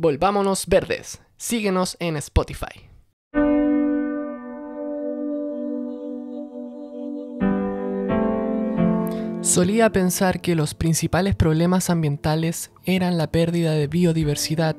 Volvámonos Verdes. Síguenos en Spotify. Solía pensar que los principales problemas ambientales eran la pérdida de biodiversidad,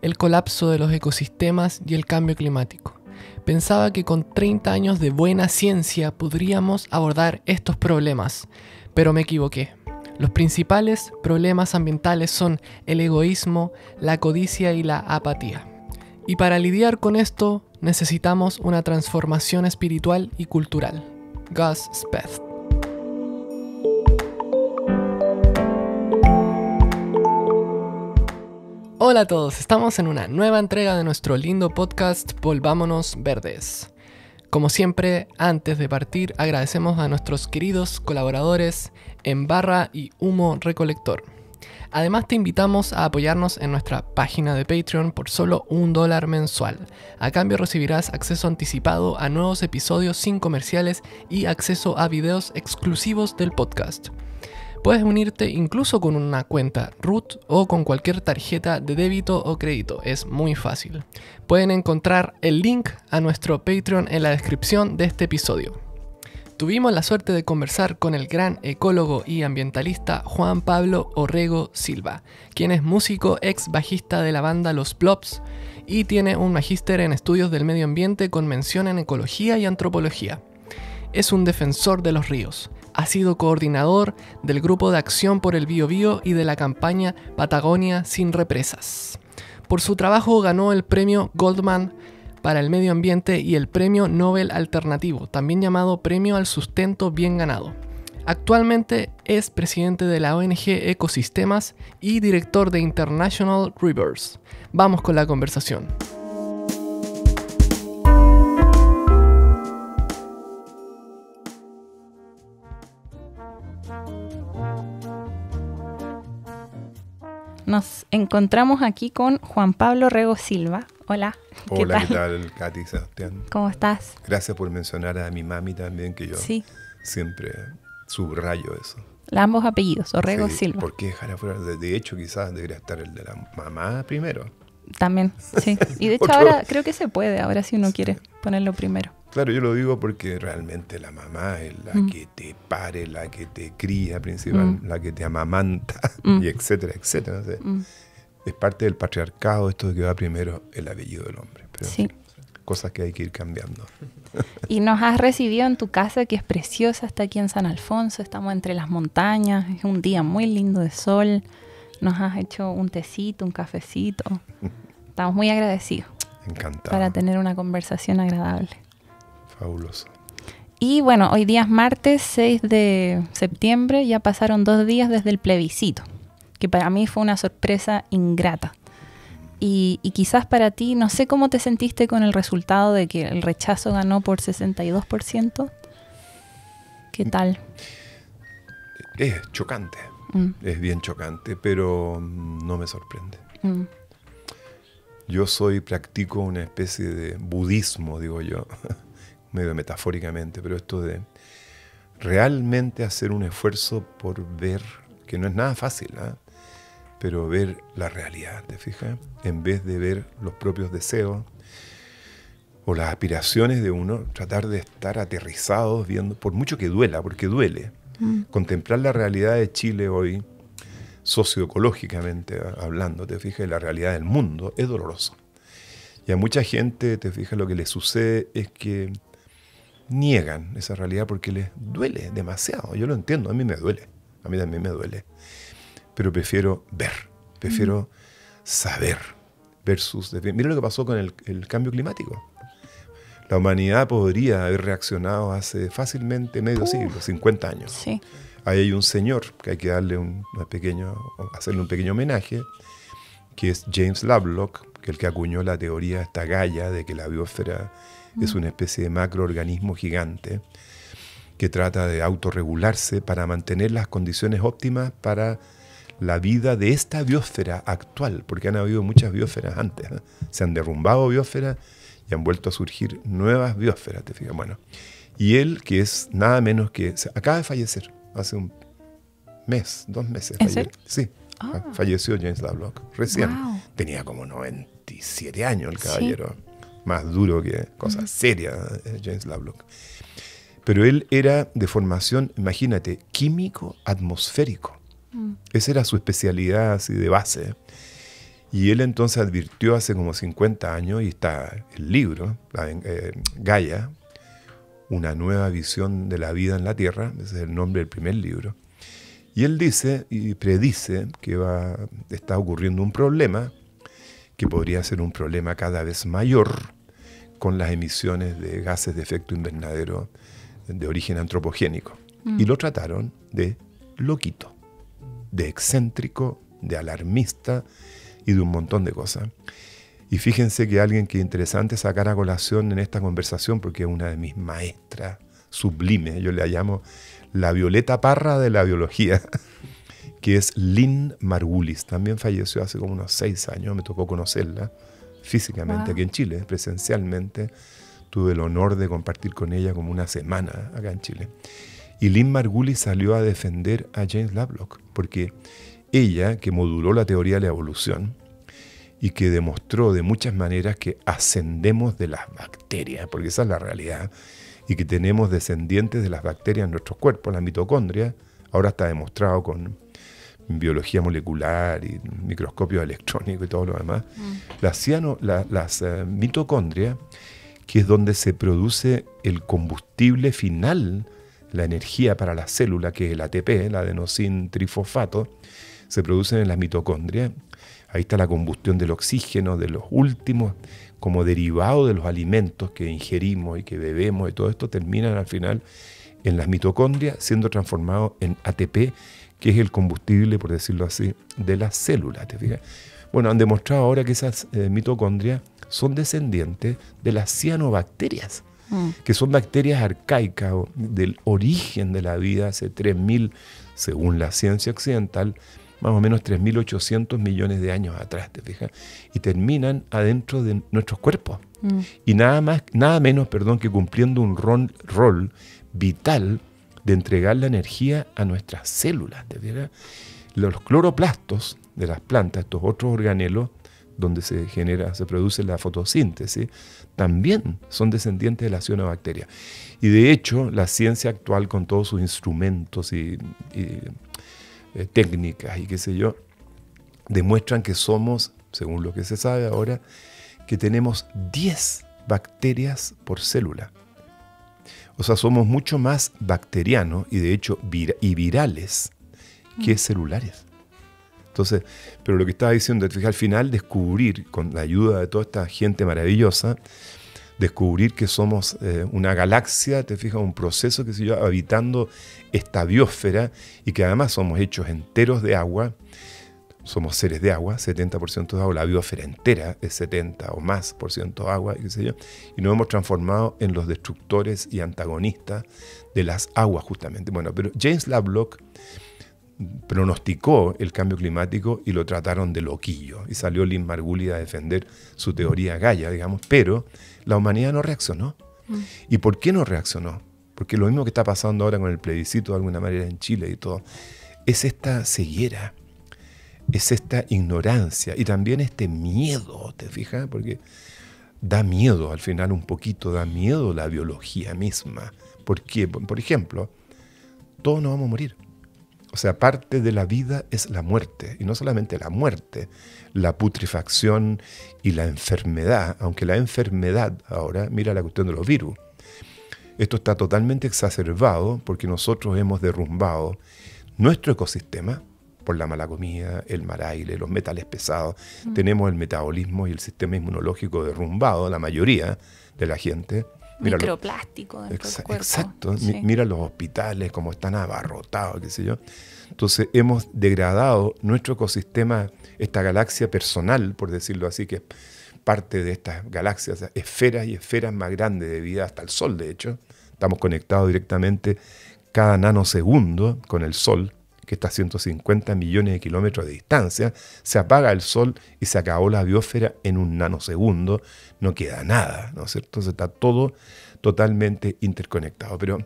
el colapso de los ecosistemas y el cambio climático. Pensaba que con 30 años de buena ciencia podríamos abordar estos problemas, pero me equivoqué. Los principales problemas ambientales son el egoísmo, la codicia y la apatía. Y para lidiar con esto necesitamos una transformación espiritual y cultural. Gus Speth. Hola a todos, estamos en una nueva entrega de nuestro lindo podcast Volvámonos Verdes. Como siempre, antes de partir, agradecemos a nuestros queridos colaboradores en Barra y Humo Recolector. Además te invitamos a apoyarnos en nuestra página de Patreon por solo un dólar mensual. A cambio recibirás acceso anticipado a nuevos episodios sin comerciales y acceso a videos exclusivos del podcast. Puedes unirte incluso con una cuenta root o con cualquier tarjeta de débito o crédito, es muy fácil. Pueden encontrar el link a nuestro Patreon en la descripción de este episodio. Tuvimos la suerte de conversar con el gran ecólogo y ambientalista Juan Pablo Orrego Silva, quien es músico ex bajista de la banda Los Plops y tiene un magíster en estudios del medio ambiente con mención en ecología y antropología. Es un defensor de los ríos, ha sido coordinador del Grupo de Acción por el Bio y de la campaña Patagonia sin represas. Por su trabajo ganó el premio Goldman para el medio ambiente y el premio Nobel Alternativo, también llamado Premio al Sustento Bien Ganado. Actualmente es presidente de la ONG Ecosistemas y director de International Rivers. Vamos con la conversación. Nos encontramos aquí con Juan Pablo Rego Silva. Hola. Hola, ¿qué tal, Katy Sebastián? ¿Cómo estás? Gracias por mencionar a mi mami también, que yo siempre subrayo eso. ambos apellidos, Orrego Silva. ¿Por qué dejar afuera? De hecho, quizás debería estar el de la mamá primero. También, sí. Y de hecho ahora creo que se puede, ahora si uno quiere ponerlo primero. Claro, yo lo digo porque realmente la mamá es la mm. que te pare, la que te cría principal, mm. la que te amamanta, mm. y etcétera, etcétera. Es parte del patriarcado esto de que va primero el apellido del hombre. sí. Cosas que hay que ir cambiando. Y nos has recibido en tu casa que es preciosa, está aquí en San Alfonso, estamos entre las montañas, es un día muy lindo de sol, nos has hecho un tecito, un cafecito. Estamos muy agradecidos. Encantado. Para tener una conversación agradable. Fabuloso. Y bueno, hoy día es martes 6 de septiembre, ya pasaron dos días desde el plebiscito, que para mí fue una sorpresa ingrata. Y, quizás para ti, no sé cómo te sentiste con el resultado de que el rechazo ganó por 62%. ¿Qué tal? Es chocante, mm. es bien chocante, pero no me sorprende. Mm. Yo soy, practico una especie de budismo, digo yo, medio metafóricamente, pero esto de realmente hacer un esfuerzo por ver, que no es nada fácil, ¿ah? Pero ver la realidad, ¿te fijas? En vez de ver los propios deseos o las aspiraciones de uno, tratar de estar aterrizados viendo, por mucho que duela, porque duele. Mm. Contemplar la realidad de Chile hoy, socioecológicamente hablando, te fijas, la realidad del mundo, es doloroso. Y a mucha gente, te fijas, lo que le sucede es que niegan esa realidad porque les duele demasiado. Yo lo entiendo, a mí me duele, a mí también me duele. Pero prefiero ver, prefiero saber versus... Mira lo que pasó con el, cambio climático. La humanidad podría haber reaccionado hace fácilmente medio siglo, 50 años. Sí. Ahí hay un señor que hay que darle un, pequeño, hacerle un pequeño homenaje, que es James Lovelock, que es el que acuñó la teoría esta Gaia de que la biosfera es una especie de macroorganismo gigante que trata de autorregularse para mantener las condiciones óptimas para la vida de esta biosfera actual, porque han habido muchas biosferas antes. ¿eh? Se han derrumbado biosferas y han vuelto a surgir nuevas biosferas, ¿te fijas? Bueno, y él, que es nada menos que... Acaba de fallecer, hace un mes, dos meses. ¿Es Sí. Ah. Falleció James Lovelock recién. Tenía como 97 años el caballero. Más duro que cosas serias, eh, James Lovelock. Pero él era de formación, imagínate, químico atmosférico. Mm. Esa era su especialidad así de base. Y él entonces advirtió hace como 50 años, y está el libro, eh, Gaia, una nueva visión de la vida en la Tierra, ese es el nombre del primer libro. Y él dice y predice que va, está ocurriendo un problema, que podría ser un problema cada vez mayor con las emisiones de gases de efecto invernadero de origen antropogénico. Mm. Y lo trataron de loquito, de excéntrico, de alarmista y de un montón de cosas. Y fíjense que alguien que interesante sacar a colación en esta conversación, porque es una de mis maestras sublimes, yo le llamo la Violeta Parra de la biología, que es Lynn Margulis. También falleció hace como unos seis años, me tocó conocerla físicamente aquí en Chile, presencialmente. Tuve el honor de compartir con ella como una semana acá en Chile. Y Lynn Margulis salió a defender a James Lovelock, porque ella, que moduló la teoría de la evolución y que demostró de muchas maneras que ascendemos de las bacterias, porque esa es la realidad, y que tenemos descendientes de las bacterias en nuestros cuerpos, la mitocondria, ahora está demostrado con biología molecular y microscopio electrónico y todo lo demás, mm. las eh, mitocondrias, que es donde se produce el combustible final, la energía para la célula, que es el ATP, el adenosín trifosfato, se producen en las mitocondrias. Ahí está la combustión del oxígeno, de los últimos, como derivado de los alimentos que ingerimos y que bebemos y todo esto terminan al final en las mitocondrias siendo transformado en ATP, que es el combustible, por decirlo así, de las células. Bueno, han demostrado ahora que esas eh, mitocondrias son descendientes de las cianobacterias, mm. que son bacterias arcaicas del origen de la vida hace 3.000, según la ciencia occidental, más o menos 3.800 millones de años atrás, ¿te fijas? Y terminan adentro de nuestros cuerpos. Mm. Y nada más, nada menos, perdón, que cumpliendo un rol, rol vital de entregar la energía a nuestras células, ¿te fijas? Los cloroplastos de las plantas, estos otros organelos, donde se genera, se produce la fotosíntesis, también son descendientes de la cianobacteria. Y de hecho, la ciencia actual, con todos sus instrumentos y eh, técnicas y qué sé yo, demuestran que somos, según lo que se sabe ahora, que tenemos 10 bacterias por célula. O sea, somos mucho más bacterianos y de hecho y virales que mm. celulares. Entonces, pero lo que estaba diciendo es que al final descubrir, con la ayuda de toda esta gente maravillosa, descubrir que somos eh, una galaxia, te fijas, un proceso que se yo, habitando esta biosfera y que además somos hechos enteros de agua, somos seres de agua, 70% de agua, la biosfera entera es 70 o más por ciento agua, qué sé yo, y nos hemos transformado en los destructores y antagonistas de las aguas justamente. Bueno, pero James Lovelock pronosticó el cambio climático y lo trataron de loquillo. Y salió Lynn Margulis a defender su teoría Gaia, digamos, pero la humanidad no reaccionó. Mm. ¿Y por qué no reaccionó? Porque lo mismo que está pasando ahora con el plebiscito de alguna manera en Chile y todo, es esta ceguera, es esta ignorancia y también este miedo, ¿te fijas? Porque da miedo al final un poquito, da miedo la biología misma. ¿Por qué? Por ejemplo, todos nos vamos a morir. O sea, parte de la vida es la muerte, y no solamente la muerte, la putrefacción y la enfermedad, aunque la enfermedad ahora, mira la cuestión de los virus, esto está totalmente exacerbado porque nosotros hemos derrumbado nuestro ecosistema por la mala comida, el mal aire, los metales pesados, mm. tenemos el metabolismo y el sistema inmunológico derrumbado, la mayoría de la gente, microplástico dentro Exacto. Mira los hospitales, como están abarrotados, qué sé yo. Entonces hemos degradado nuestro ecosistema, esta galaxia personal, por decirlo así, que es parte de estas galaxias, esferas y esferas más grandes de vida, hasta el Sol, de hecho. Estamos conectados directamente cada nanosegundo con el Sol, que está a 150 millones de kilómetros de distancia, se apaga el Sol y se acabó la biosfera en un nanosegundo, no queda nada, ¿no es cierto? Entonces está todo totalmente interconectado. Pero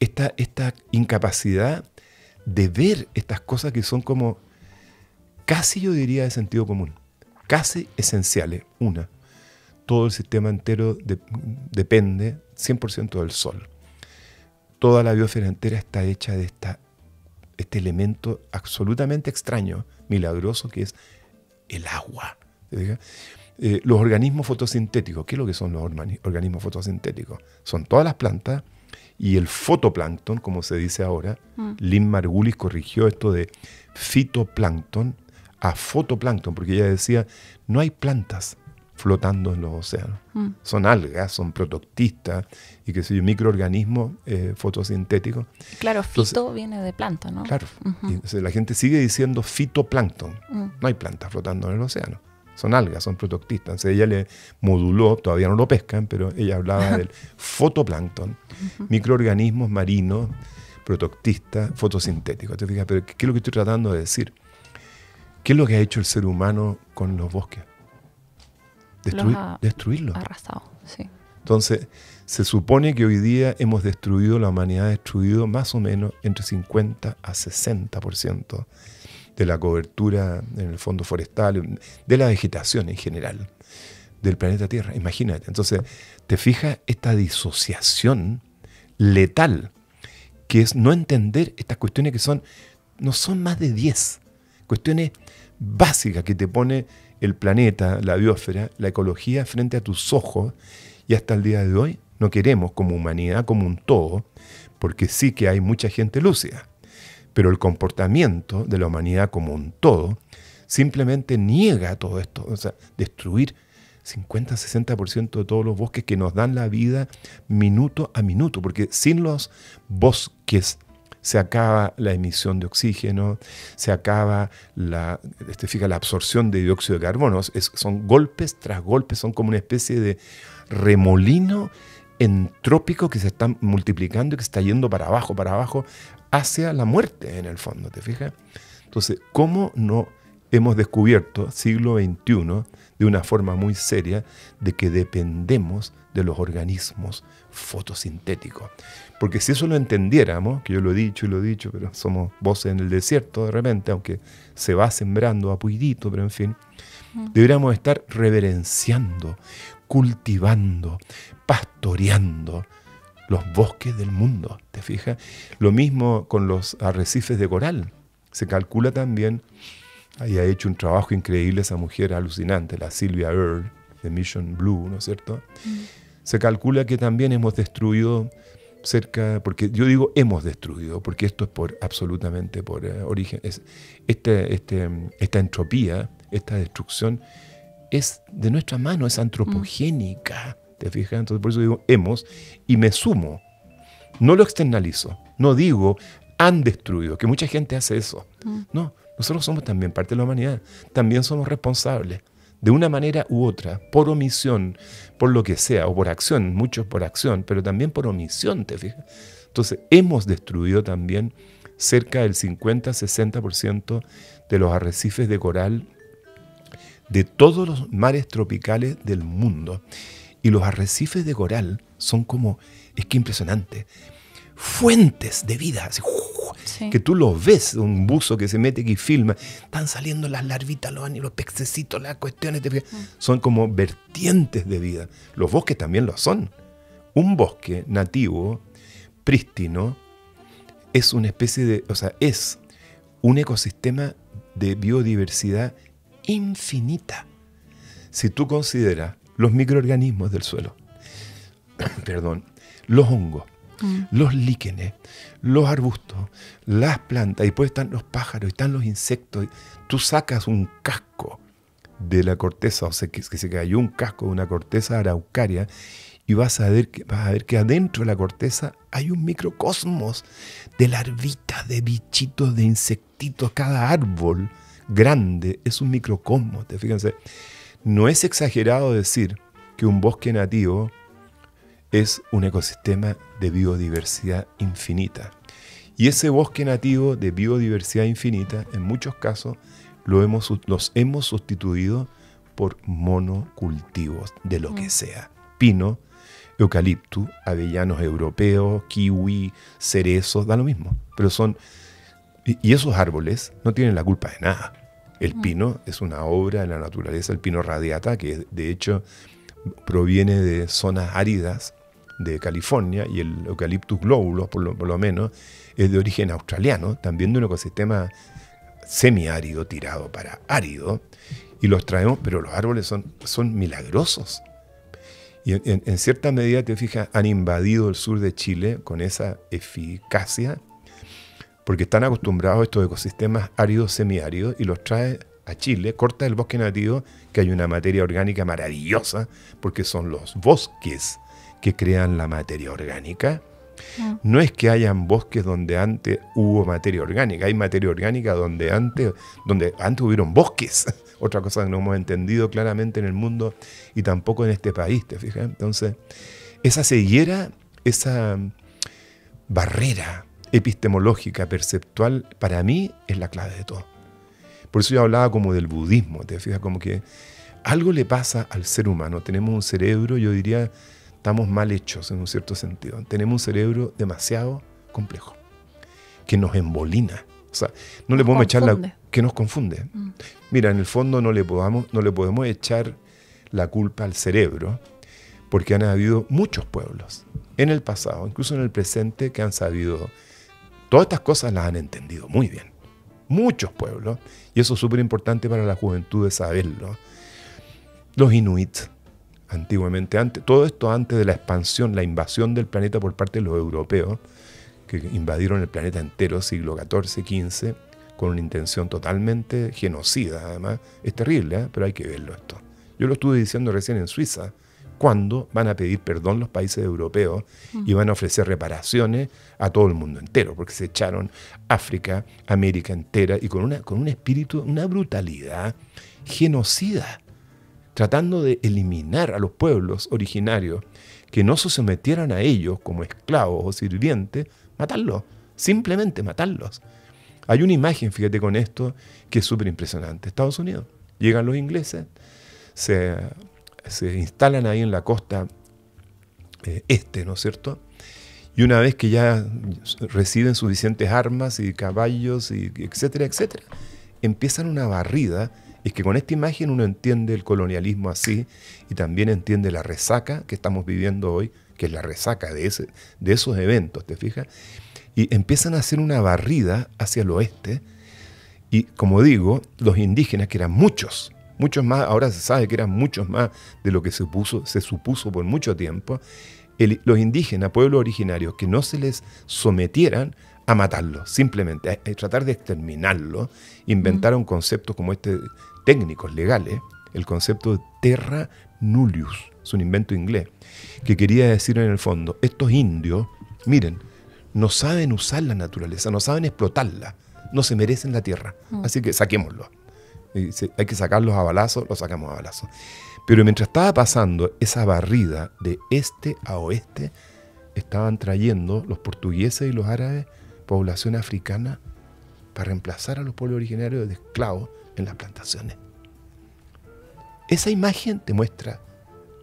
esta, esta incapacidad de ver estas cosas que son como casi yo diría de sentido común, casi esenciales. Una, todo el sistema entero depende 100% del sol. Toda la biosfera entera está hecha de esta, este elemento absolutamente extraño, milagroso, que es el agua. Eh, los organismos fotosintéticos, ¿qué es lo que son los organismos fotosintéticos? Son todas las plantas y el fotoplancton, como se dice ahora. Mm. Lynn Margulis corrigió esto de fitoplancton a fotoplancton, porque ella decía, no hay plantas flotando en los océanos. Mm. Son algas, son protoctistas y que sé microorganismos eh, fotosintéticos. Claro, fito viene de planta, ¿no? Claro. la gente sigue diciendo fitoplancton. Mm. No hay plantas flotando en el océano son algas, son protoctistas. ella le moduló, todavía no lo pescan, pero ella hablaba del fotoplancton, microorganismos marinos, protoctistas, fotosintéticos. ¿Te fijas? Pero ¿qué es lo que estoy tratando de decir? ¿Qué es lo que ha hecho el ser humano con los bosques? Destruir, destruirlos. Arrasado, sí. Entonces, se supone que hoy día hemos destruido, la humanidad ha destruido más o menos entre 50 a 60% de la cobertura en el fondo forestal, de la vegetación en general del planeta Tierra. Imagínate. Entonces, te fijas esta disociación letal, que es no entender estas cuestiones que son, no son más de 10, cuestiones básicas que te pone el planeta, la biosfera, la ecología frente a tus ojos, y hasta el día de hoy no queremos como humanidad, como un todo, porque sí que hay mucha gente lúcida pero el comportamiento de la humanidad como un todo simplemente niega todo esto. O sea, destruir 50-60% de todos los bosques que nos dan la vida minuto a minuto, porque sin los bosques se acaba la emisión de oxígeno, se acaba la, este, fija, la absorción de dióxido de carbono. son golpes tras golpes, son como una especie de remolino entrópico que se está multiplicando y que está yendo para abajo, para abajo, hacia la muerte en el fondo, ¿te fijas? Entonces, ¿cómo no hemos descubierto, siglo XXI, de una forma muy seria, de que dependemos de los organismos fotosintéticos? Porque si eso lo entendiéramos, que yo lo he dicho y lo he dicho, pero somos voces en el desierto de repente, aunque se va sembrando a puidito, pero en fin, deberíamos estar reverenciando, cultivando, pastoreando los bosques del mundo, ¿te fijas? Lo mismo con los arrecifes de coral. Se calcula también, ahí ha hecho un trabajo increíble esa mujer alucinante, la Sylvia Earle, de Mission Blue, ¿no es cierto? Mm. Se calcula que también hemos destruido cerca, porque yo digo hemos destruido, porque esto es por absolutamente por eh, origen, es, este, este, esta entropía, esta destrucción es de nuestra mano, es antropogénica. ¿Te fijas? Entonces por eso digo hemos y me sumo. No lo externalizo. No digo han destruido, que mucha gente hace eso. Mm. No, nosotros somos también parte de la humanidad. También somos responsables. De una manera u otra, por omisión, por lo que sea, o por acción, muchos por acción, pero también por omisión, ¿te fijas? Entonces, hemos destruido también cerca del 50-60% de los arrecifes de coral de todos los mares tropicales del mundo. Y los arrecifes de coral son como, es que impresionante, fuentes de vida. Que tú los ves, un buzo que se mete y filma, están saliendo las larvitas, los, los pececitos, las cuestiones, de, mm. son como vertientes de vida. Los bosques también lo son. Un bosque nativo, prístino, es una especie de, o sea, es un ecosistema de biodiversidad infinita. Si tú consideras los microorganismos del suelo, perdón, los hongos, mm. los líquenes, los arbustos, las plantas, y después están los pájaros, están los insectos. Tú sacas un casco de la corteza, o sea, que, se cayó un casco de una corteza araucaria, y vas a, ver que, vas a ver que adentro de la corteza hay un microcosmos de larvitas, de bichitos, de insectitos. Cada árbol grande es un microcosmos. Fíjense, no es exagerado decir que un bosque nativo es un ecosistema de biodiversidad infinita. Y ese bosque nativo de biodiversidad infinita, en muchos casos, lo hemos, los hemos sustituido por monocultivos de lo que mm. sea. Pino, eucalipto, avellanos europeos, kiwi, cerezos, da lo mismo. Pero son. Y esos árboles no tienen la culpa de nada. El pino es una obra de la naturaleza, el pino radiata, que de hecho proviene de zonas áridas de California y el Eucalyptus globulus, por lo, menos, es de origen australiano, también de un ecosistema semiárido tirado para árido, y los traemos, pero los árboles son, son milagrosos. Y en, cierta medida, te fijas, han invadido el sur de Chile con esa eficacia, porque están acostumbrados a estos ecosistemas áridos, semiáridos, y los trae a Chile, corta el bosque nativo, que hay una materia orgánica maravillosa, porque son los bosques que crean la materia orgánica. Ah. No es que hayan bosques donde antes hubo materia orgánica, hay materia orgánica donde antes, donde antes hubieron bosques. Otra cosa que no hemos entendido claramente en el mundo y tampoco en este país, ¿te fijas? Entonces, esa ceguera, esa barrera epistemológica, perceptual, para mí es la clave de todo. Por eso yo hablaba como del budismo, te fijas, como que algo le pasa al ser humano. Tenemos un cerebro, yo diría, estamos mal hechos en un cierto sentido. Tenemos un cerebro demasiado complejo, que nos embolina. O sea, no le podemos echar la... que nos confunde. Mm. Mira, en el fondo no le, podamos, no le podemos echar la culpa al cerebro, porque han habido muchos pueblos en el pasado, incluso en el presente, que han sabido, todas estas cosas las han entendido muy bien muchos pueblos, y eso es súper importante para la juventud de saberlo. Los inuits, antiguamente, antes, todo esto antes de la expansión, la invasión del planeta por parte de los europeos, que invadieron el planeta entero, siglo XIV, XV, con una intención totalmente genocida, además. Es terrible, ¿eh? pero hay que verlo esto. Yo lo estuve diciendo recién en Suiza, cuando van a pedir perdón los países europeos y van a ofrecer reparaciones a todo el mundo entero, porque se echaron África, América entera, y con, una, con un espíritu, una brutalidad genocida, tratando de eliminar a los pueblos originarios que no se sometieran a ellos como esclavos o sirvientes, matarlos, simplemente matarlos. Hay una imagen, fíjate con esto, que es súper impresionante. Estados Unidos, llegan los ingleses, se se instalan ahí en la costa eh, este, ¿no es cierto? Y una vez que ya reciben suficientes armas y caballos, y etcétera, etcétera, empiezan una barrida. Es que con esta imagen uno entiende el colonialismo así y también entiende la resaca que estamos viviendo hoy, que es la resaca de, ese, de esos eventos, ¿te fijas? Y empiezan a hacer una barrida hacia el oeste. Y como digo, los indígenas, que eran muchos, muchos más, ahora se sabe que eran muchos más de lo que se, se supuso por mucho tiempo, los indígenas, pueblos originarios, que no se les sometieran a matarlos, simplemente a, tratar de exterminarlos, inventaron conceptos como este, técnicos legales, el concepto de terra nullius, es un invento inglés, que quería decir en el fondo, estos indios, miren, no saben usar la naturaleza, no saben explotarla, no se merecen la tierra, mm. así que saquémoslo hay que sacarlos a balazos, los sacamos a balazos. Pero mientras estaba pasando esa barrida de este a oeste, estaban trayendo los portugueses y los árabes población africana para reemplazar a los pueblos originarios de esclavos en las plantaciones. Esa imagen te muestra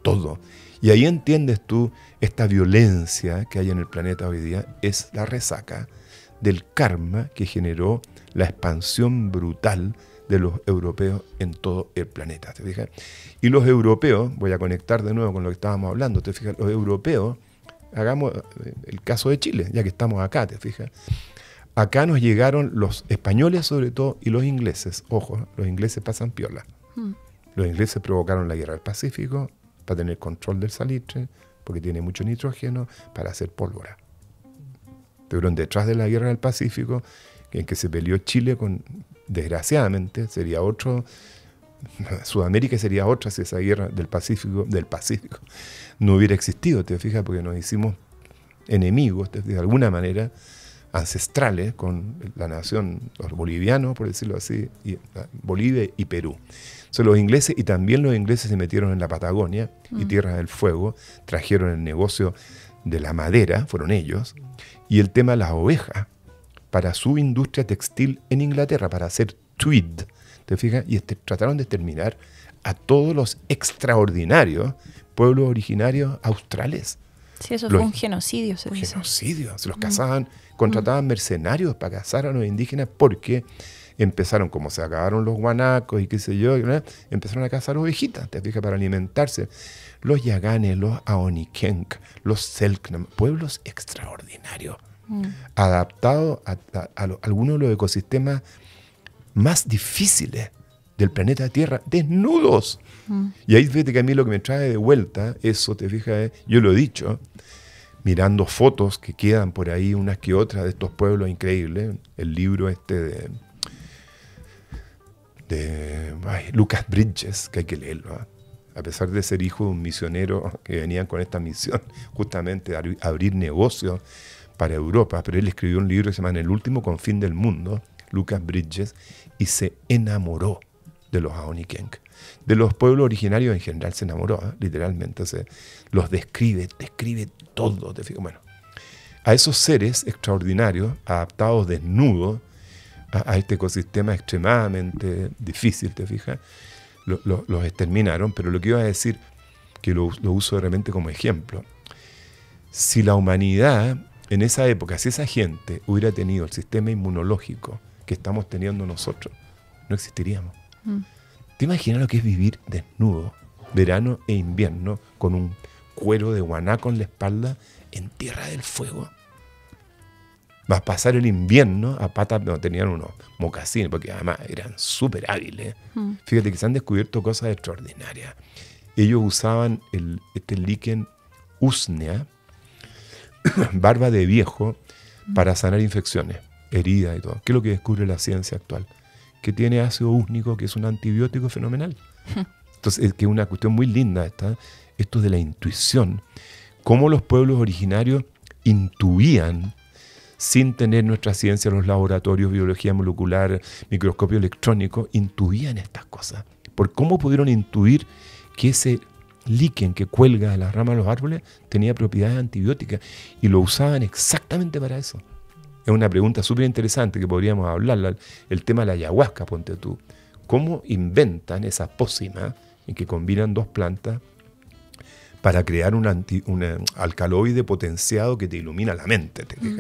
todo. Y ahí entiendes tú esta violencia que hay en el planeta hoy día, es la resaca del karma que generó la expansión brutal de los europeos en todo el planeta. ¿te fijas? Y los europeos, voy a conectar de nuevo con lo que estábamos hablando, ¿te fijas? Los europeos, hagamos el caso de Chile, ya que estamos acá, ¿te fijas? Acá nos llegaron los españoles sobre todo y los ingleses. Ojo, los ingleses pasan piola. Hmm. Los ingleses provocaron la guerra del Pacífico para tener control del salitre, porque tiene mucho nitrógeno, para hacer pólvora. Estuvieron detrás de la guerra del Pacífico, en que se peleó Chile con desgraciadamente, sería otro, Sudamérica sería otra si esa guerra del Pacífico, del Pacífico no hubiera existido, te fijas, porque nos hicimos enemigos de alguna manera ancestrales con la nación, los bolivianos, por decirlo así, y, ah, Bolivia y Perú. Son los ingleses, y también los ingleses se metieron en la Patagonia y mm. Tierra del Fuego, trajeron el negocio de la madera, fueron ellos, y el tema de las ovejas, para su industria textil en Inglaterra, para hacer tweed. ¿Te fijas? Y este, trataron de exterminar a todos los extraordinarios pueblos originarios australes. Sí, eso fue un genocidio, se dice. Genocidio. Se los mm. cazaban, contrataban mm. mercenarios para cazar a los indígenas porque empezaron, como se acabaron los guanacos y qué sé yo, empezaron a cazar ovejitas, te fijas, para alimentarse. Los yaganes, los aonikenk, los selknam, pueblos extraordinarios, mm. adaptados a, algunos de los ecosistemas más difíciles del planeta Tierra, desnudos. Y ahí fíjate que a mí lo que me trae de vuelta, eso, te fijas, yo lo he dicho, mirando fotos que quedan por ahí, unas que otras, de estos pueblos increíbles. El libro este de, de Lucas Bridges, que hay que leerlo. ¿ah? A pesar de ser hijo de un misionero que venían con esta misión, justamente de abrir negocios para Europa, pero él escribió un libro que se llama El último confín del mundo, Lucas Bridges, y se enamoró de los Aonikenk. De los pueblos originarios en general se enamoró, ¿ah? literalmente. Se, los describe, describe todo. Bueno, a esos seres extraordinarios, adaptados desnudos a, este ecosistema extremadamente difícil, ¿te fijas? los exterminaron, pero lo que iba a decir, que lo, lo uso realmente como ejemplo, si la humanidad en esa época, si esa gente hubiera tenido el sistema inmunológico que estamos teniendo nosotros, no existiríamos. Mm. ¿Te imaginas lo que es vivir desnudo, verano e invierno, con un cuero de guanaco en la espalda en Tierra del Fuego. Vas a pasar el invierno a patas, no tenían unos mocasines, porque además eran súper hábiles. Mm. Fíjate que se han descubierto cosas extraordinarias. Ellos usaban el, este líquen usnea, barba de viejo, para sanar infecciones, heridas y todo. ¿Qué es lo que descubre la ciencia actual? Que tiene ácido único, que es un antibiótico fenomenal. Entonces, es que es una cuestión muy linda esta esto de la intuición, cómo los pueblos originarios intuían sin tener nuestra ciencia, los laboratorios, biología molecular, microscopio electrónico, intuían estas cosas. Por cómo pudieron intuir que ese líquen que cuelga de las ramas de los árboles tenía propiedades antibióticas y lo usaban exactamente para eso. Es una pregunta súper interesante que podríamos hablar, el tema de la ayahuasca, ponte tú. ¿Cómo inventan esa pócima en que combinan dos plantas para crear un, alcaloide potenciado que te ilumina la mente mm.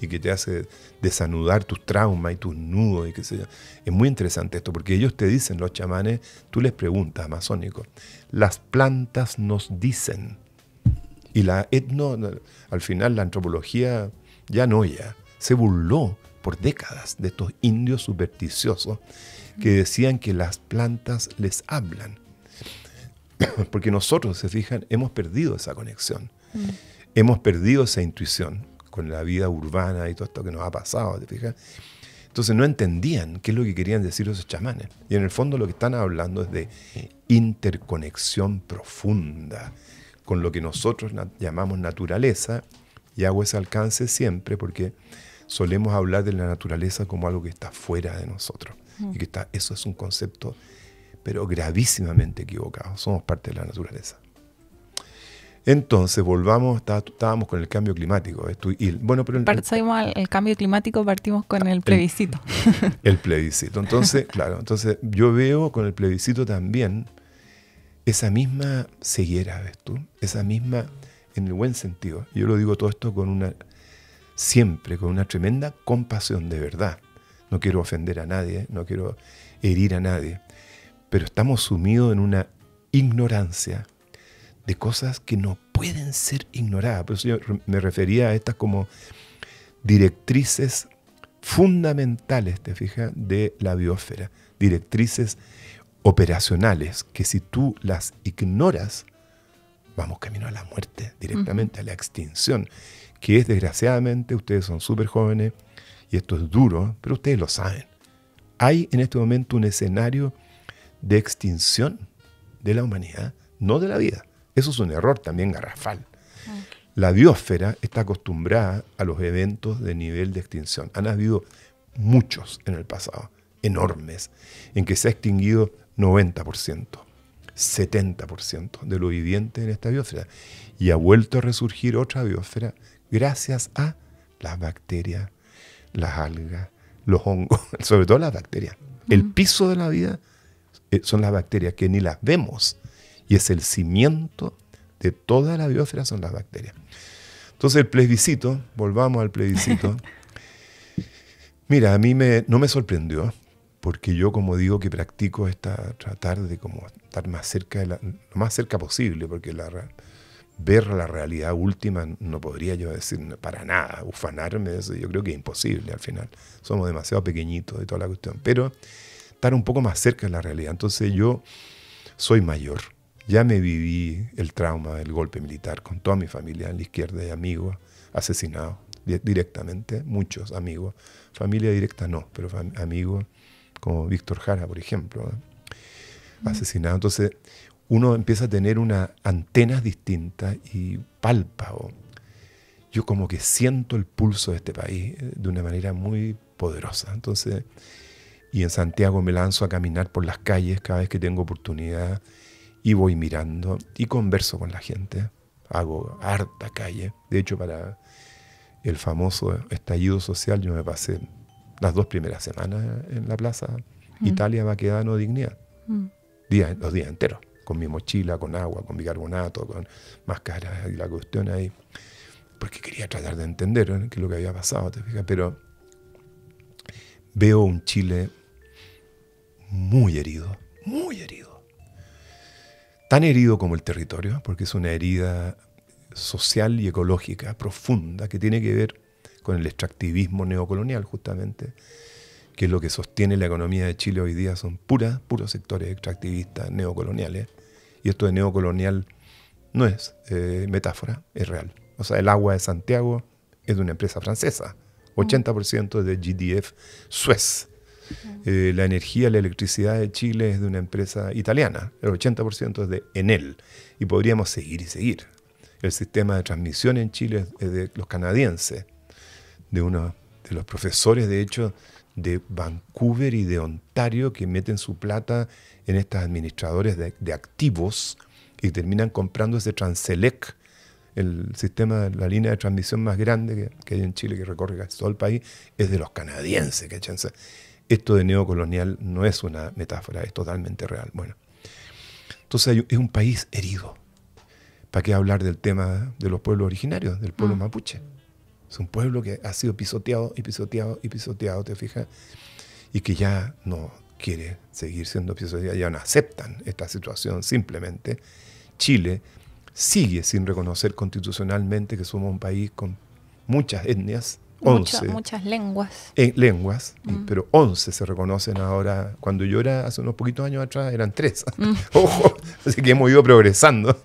y que te hace desanudar tus traumas y tus nudos y qué sé yo. Es muy interesante esto porque ellos te dicen, los chamanes, tú les preguntas, amazónicos, las plantas nos dicen. Y la etno, al final la antropología ya no ya, se burló por décadas de estos indios supersticiosos que decían que las plantas les hablan. Porque nosotros, se fijan, hemos perdido esa conexión. Mm. Hemos perdido esa intuición con la vida urbana y todo esto que nos ha pasado, ¿te fijas? Entonces no entendían qué es lo que querían decir esos chamanes. Y en el fondo lo que están hablando es de interconexión profunda con lo que nosotros llamamos naturaleza. Y hago ese alcance siempre porque solemos hablar de la naturaleza como algo que está fuera de nosotros. Mm. Y que está, eso es un concepto pero gravísimamente equivocados. Somos parte de la naturaleza. Entonces, volvamos, estábamos con el cambio climático. Y, bueno, pero el, el, cambio climático, partimos con el plebiscito. El, plebiscito. Entonces, claro, entonces yo veo con el plebiscito también esa misma ceguera, ¿ves tú? Esa misma, en el buen sentido. Yo lo digo todo esto con una, siempre con una tremenda compasión de verdad. No quiero ofender a nadie, no quiero herir a nadie pero estamos sumidos en una ignorancia de cosas que no pueden ser ignoradas. Por eso yo me refería a estas como directrices fundamentales, te fijas, de la biosfera, directrices operacionales, que si tú las ignoras, vamos camino a la muerte, directamente a la extinción, que es desgraciadamente, ustedes son súper jóvenes y esto es duro, pero ustedes lo saben. Hay en este momento un escenario de extinción de la humanidad, no de la vida. Eso es un error también garrafal. La biosfera está acostumbrada a los eventos de nivel de extinción. Han habido muchos en el pasado, enormes, en que se ha extinguido 90%, 70% de lo viviente en esta biosfera. Y ha vuelto a resurgir otra biosfera gracias a las bacterias, las algas, los hongos, sobre todo las bacterias. El piso de la vida eh, son las bacterias que ni las vemos y es el cimiento de toda la biosfera son las bacterias. Entonces el plebiscito, volvamos al plebiscito. Mira, a mí me, no me sorprendió porque yo como digo que practico esta tratar de como estar más cerca de la, lo más cerca posible, porque la, ver la realidad última no podría yo decir para nada, ufanarme de eso, yo creo que es imposible al final. Somos demasiado pequeñitos de toda la cuestión, pero estar un poco más cerca de la realidad. Entonces yo soy mayor, ya me viví el trauma del golpe militar con toda mi familia en la izquierda y amigos asesinados directamente, muchos amigos, familia directa no, pero amigos como Víctor Jara, por ejemplo, asesinado. Entonces, uno empieza a tener unas antenas distintas y palpa. yo como que siento el pulso de este país eh, de una manera muy poderosa. Entonces, y en Santiago me lanzo a caminar por las calles cada vez que tengo oportunidad y voy mirando y converso con la gente. Hago harta calle. De hecho, para el famoso estallido social yo me pasé las dos primeras semanas en la plaza mm. Italia Baquedano Dignidad. Mm. los días enteros, con mi mochila, con agua, con bicarbonato, con máscaras y la cuestión ahí. Porque quería tratar de entender qué es lo que había pasado. Pero veo un Chile muy herido, muy herido. Tan herido como el territorio, porque es una herida social y ecológica profunda que tiene que ver con el extractivismo neocolonial justamente, que es lo que sostiene la economía de Chile hoy día, son puras, puros sectores extractivistas neocoloniales. Y esto de neocolonial no es eh, metáfora, es real. O sea, el agua de Santiago es de una empresa francesa, 80% de GDF Suez. Eh, la energía, la electricidad de Chile es de una empresa italiana, el 80% es de Enel. Y podríamos seguir y seguir. El sistema de transmisión en Chile es de los canadienses de uno de los profesores, de hecho, de Vancouver y de Ontario que meten su plata en estos administradores de, activos y terminan comprando ese Transelec, el sistema, la línea de transmisión más grande que, hay en Chile, que recorre casi todo el país, es de los canadienses. Esto de neocolonial no es una metáfora, es totalmente real. Bueno, entonces es un país herido. ¿Para qué hablar del tema de los pueblos originarios, del pueblo mm. mapuche? Es un pueblo que ha sido pisoteado y pisoteado y pisoteado, ¿te fijas? Y que ya no quiere seguir siendo pisoteado, ya no aceptan esta situación simplemente. Chile sigue sin reconocer constitucionalmente que somos un país con muchas etnias, muchas lenguas. Eh, lenguas, mm. pero 11 se reconocen ahora. Cuando yo era hace unos poquitos años atrás eran 3. Mm. Ojo, así que hemos ido progresando.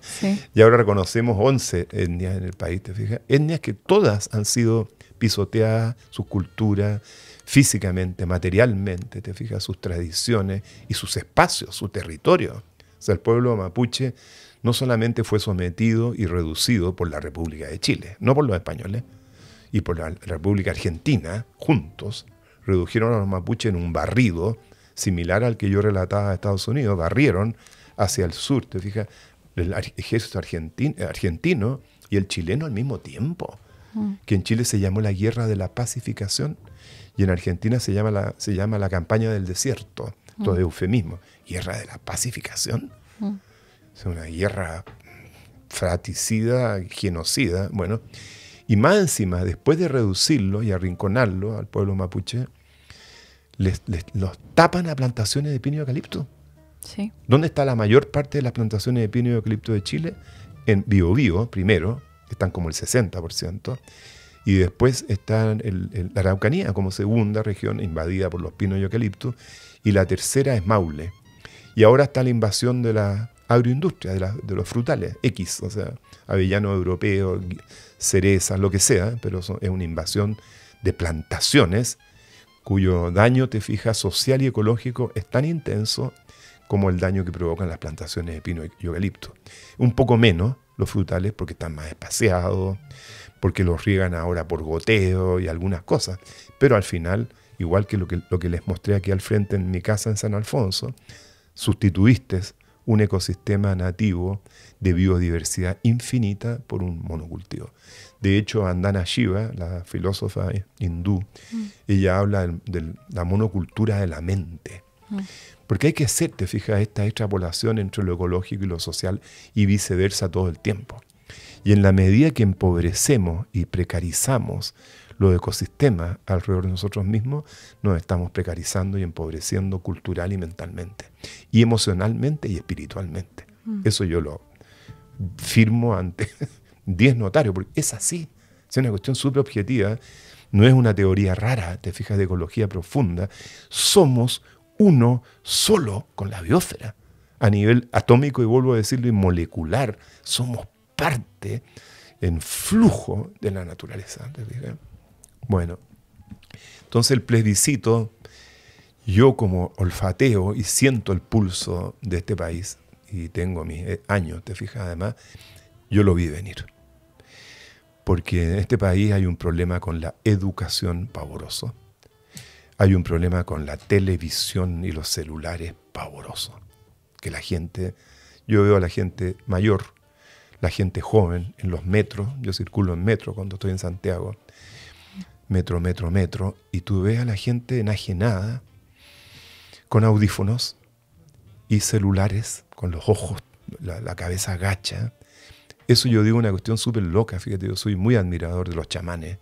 Y ahora reconocemos 11 etnias en el país, ¿te fijas? Etnias que todas han sido pisoteadas, sus culturas, físicamente, materialmente, ¿te fijas? Sus tradiciones y sus espacios, su territorio. O sea, el pueblo mapuche no solamente fue sometido y reducido por la República de Chile, no por los españoles, y por la República Argentina, juntos, redujeron a los mapuches en un barrido similar al que yo relataba a Estados Unidos, barrieron hacia el sur, te fijas, el ejército argentino, y el chileno al mismo tiempo, mm. que en Chile se llamó la Guerra de la Pacificación y en Argentina se llama la, se llama la Campaña del Desierto, todo mm. eufemismo, Guerra de la Pacificación. Mm. Es una guerra fratricida, genocida, bueno, y más encima, después de reducirlo y arrinconarlo al pueblo mapuche, les, los tapan a plantaciones de pino y eucalipto. Sí. ¿Dónde está la mayor parte de las plantaciones de pino y eucalipto de Chile? En Biobío, primero, están como el 60%, y después está el, la Araucanía como segunda región invadida por los pinos y eucaliptos, y la tercera es Maule. Y ahora está la invasión de la agroindustria, de, de los frutales, X, o sea, avellano europeo, cerezas, lo que sea, pero es una invasión de plantaciones cuyo daño, te fijas, social y ecológico es tan intenso como el daño que provocan las plantaciones de pino y eucalipto. Un poco menos los frutales porque están más espaciados, porque los riegan ahora por goteo y algunas cosas, pero al final, igual que lo que, lo que les mostré aquí al frente en mi casa en San Alfonso, sustituiste un ecosistema nativo de biodiversidad infinita por un monocultivo. De hecho, Andana Shiva, la filósofa hindú, mm. ella habla de, la monocultura de la mente. Mm. Porque hay que hacer, te fijas, esta extrapolación entre lo ecológico y lo social y viceversa todo el tiempo. Y en la medida que empobrecemos y precarizamos los ecosistemas alrededor de nosotros mismos, nos estamos precarizando y empobreciendo cultural y mentalmente, y emocionalmente y espiritualmente. Mm. Eso yo lo firmo ante 10 notarios, porque es así, es una cuestión súper objetiva, no es una teoría rara, te fijas, de ecología profunda, somos uno solo con la biosfera, a nivel atómico y vuelvo a decirlo, y molecular, somos parte en flujo de la naturaleza. Bueno, entonces el plebiscito, yo como olfateo y siento el pulso de este país, y tengo mis eh, años, te fijas además, yo lo vi venir. Porque en este país hay un problema con la educación pavoroso. Hay un problema con la televisión y los celulares pavoroso. Que la gente, yo veo a la gente mayor la gente joven en los metros, yo circulo en metro cuando estoy en Santiago, metro, metro, metro, y tú ves a la gente enajenada con audífonos y celulares, con los ojos, la, cabeza agacha. Eso yo digo una cuestión súper loca, fíjate, yo soy muy admirador de los chamanes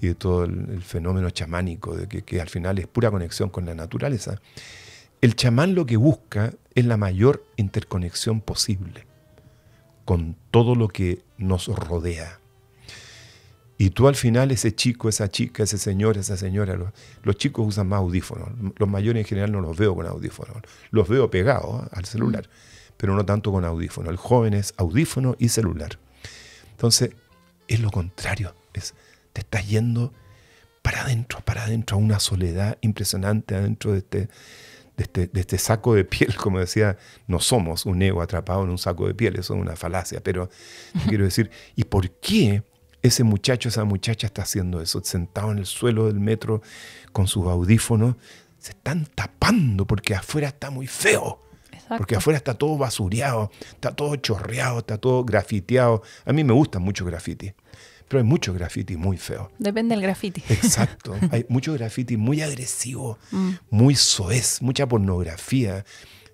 y de todo el, fenómeno chamánico, de que, que al final es pura conexión con la naturaleza. El chamán lo que busca es la mayor interconexión posible con todo lo que nos rodea. Y tú al final, ese chico, esa chica, ese señor, esa señora, los, chicos usan más audífonos. Los mayores en general no los veo con audífonos. Los veo pegados al celular, pero no tanto con audífono. El joven es audífono y celular. Entonces, es lo contrario. Es, te estás yendo para adentro, para adentro, a una soledad impresionante adentro de este, este, de este, saco de piel, como decía, no somos un ego atrapado en un saco de piel, eso es una falacia, pero quiero decir, ¿y por qué ese muchacho, esa muchacha está haciendo eso, sentado en el suelo del metro con sus audífonos? Se están tapando porque afuera está muy feo. Porque afuera está todo basureado, está todo chorreado, está todo grafiteado. A mí me gusta mucho graffiti. Pero hay mucho graffiti muy feo. Depende del graffiti. Exacto. Hay mucho graffiti muy agresivo, mm. muy soez, mucha pornografía,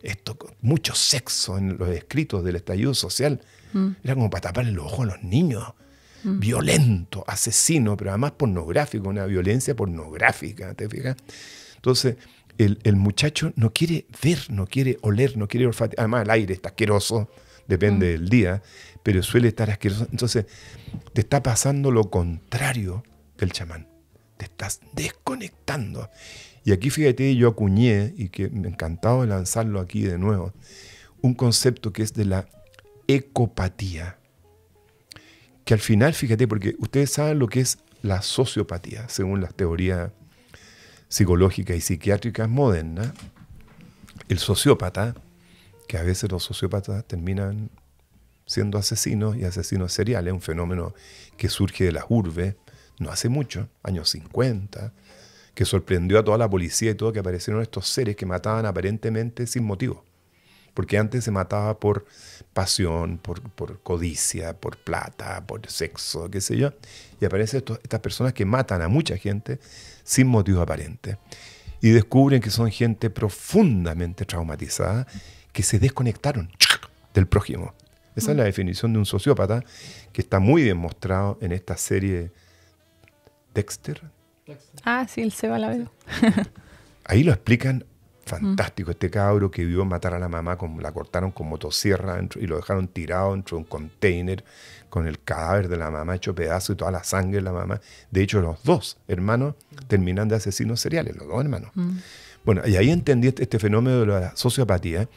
esto, mucho sexo en los escritos del estallido social. Mm. Era como para taparle los ojos a los niños. Mm. Violento, asesino, pero además pornográfico, una violencia pornográfica, ¿te fijas? Entonces, el, el, muchacho no quiere ver, no quiere oler, no quiere olfatear. Además, el aire está asqueroso, depende del día pero suele estar asqueroso. Entonces, te está pasando lo contrario del chamán. Te estás desconectando. Y aquí fíjate, yo acuñé, y que me encantado de lanzarlo aquí de nuevo, un concepto que es de la ecopatía. Que al final, fíjate, porque ustedes saben lo que es la sociopatía, según las teorías psicológicas y psiquiátricas modernas. El sociópata, que a veces los sociópatas terminan siendo asesinos y asesinos seriales, un fenómeno que surge de las urbes no hace mucho, años 50, que sorprendió a toda la policía y todo que aparecieron estos seres que mataban aparentemente sin motivo. Porque antes se mataba por pasión, por, codicia, por plata, por sexo, qué sé yo. Y aparecen estas personas que matan a mucha gente sin motivo aparente. Y descubren que son gente profundamente traumatizada que se desconectaron del prójimo. Esa es la definición de un sociópata que está muy bien mostrado en esta serie Dexter. Ah, sí, el Seba la veo. Ahí lo explican fantástico. Este cabro que vio matar a la mamá, como la cortaron con motosierra y lo dejaron tirado dentro de un container con el cadáver de la mamá hecho pedazo y toda la sangre de la mamá. De hecho, los dos hermanos terminan de asesinos seriales, los dos hermanos. Mm. Bueno, y ahí entendí este, este fenómeno de la sociopatía.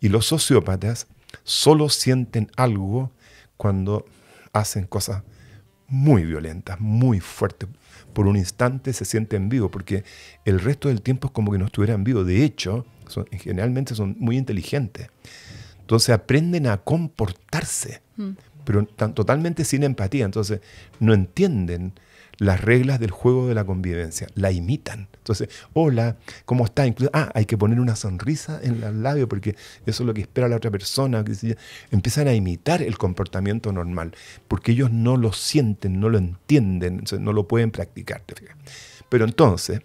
Y los sociópatas solo sienten algo cuando hacen cosas muy violentas, muy fuertes. Por un instante se sienten vivos, porque el resto del tiempo es como que no estuvieran vivos. De hecho, generalmente son muy inteligentes. Entonces aprenden a comportarse, mm. pero totalmente sin empatía. Entonces no entienden las reglas del juego de la convivencia, la imitan. Entonces, hola, ¿cómo está? ah, hay que poner una sonrisa en el labio porque eso es lo que espera la otra persona. Empiezan a imitar el comportamiento normal porque ellos no lo sienten, no lo entienden, no lo pueden practicar. Pero entonces,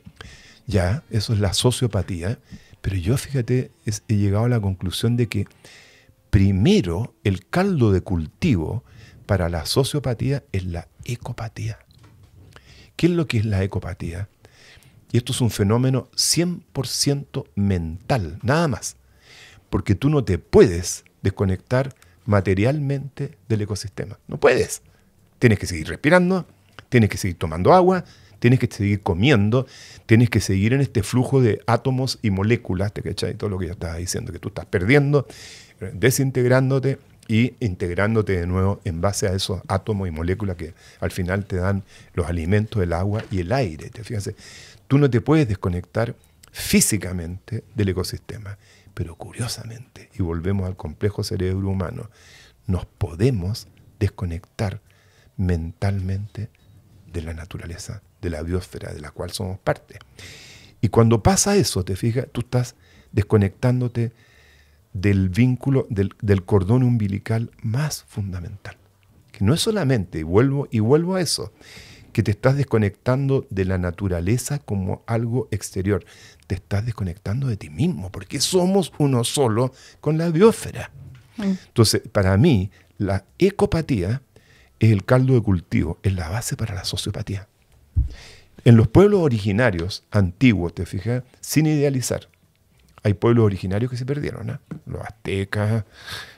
ya, eso es la sociopatía. Pero yo, fíjate, he llegado a la conclusión de que primero el caldo de cultivo para la sociopatía es la ecopatía ¿Qué es lo que es la ecopatía? Y esto es un fenómeno 100% mental, nada más. Porque tú no te puedes desconectar materialmente del ecosistema. No puedes. Tienes que seguir respirando, tienes que seguir tomando agua, tienes que seguir comiendo, tienes que seguir en este flujo de átomos y moléculas, ¿te cachai? Todo lo que yo estaba diciendo, que tú estás perdiendo, desintegrándote y integrándote de nuevo en base a esos átomos y moléculas que al final te dan los alimentos, el agua y el aire. ¿te fijas? Tú no te puedes desconectar físicamente del ecosistema, pero curiosamente, y volvemos al complejo cerebro humano, nos podemos desconectar mentalmente de la naturaleza, de la biosfera de la cual somos parte. Y cuando pasa eso, te fijas, tú estás desconectándote del vínculo, del, del, cordón umbilical más fundamental. Que no es solamente, y vuelvo, y vuelvo a eso, que te estás desconectando de la naturaleza como algo exterior. Te estás desconectando de ti mismo, porque somos uno solo con la biosfera. Mm. Entonces, para mí, la ecopatía es el caldo de cultivo, es la base para la sociopatía. En los pueblos originarios antiguos, te fijas, sin idealizar, hay pueblos originarios que se perdieron, ¿eh? los aztecas,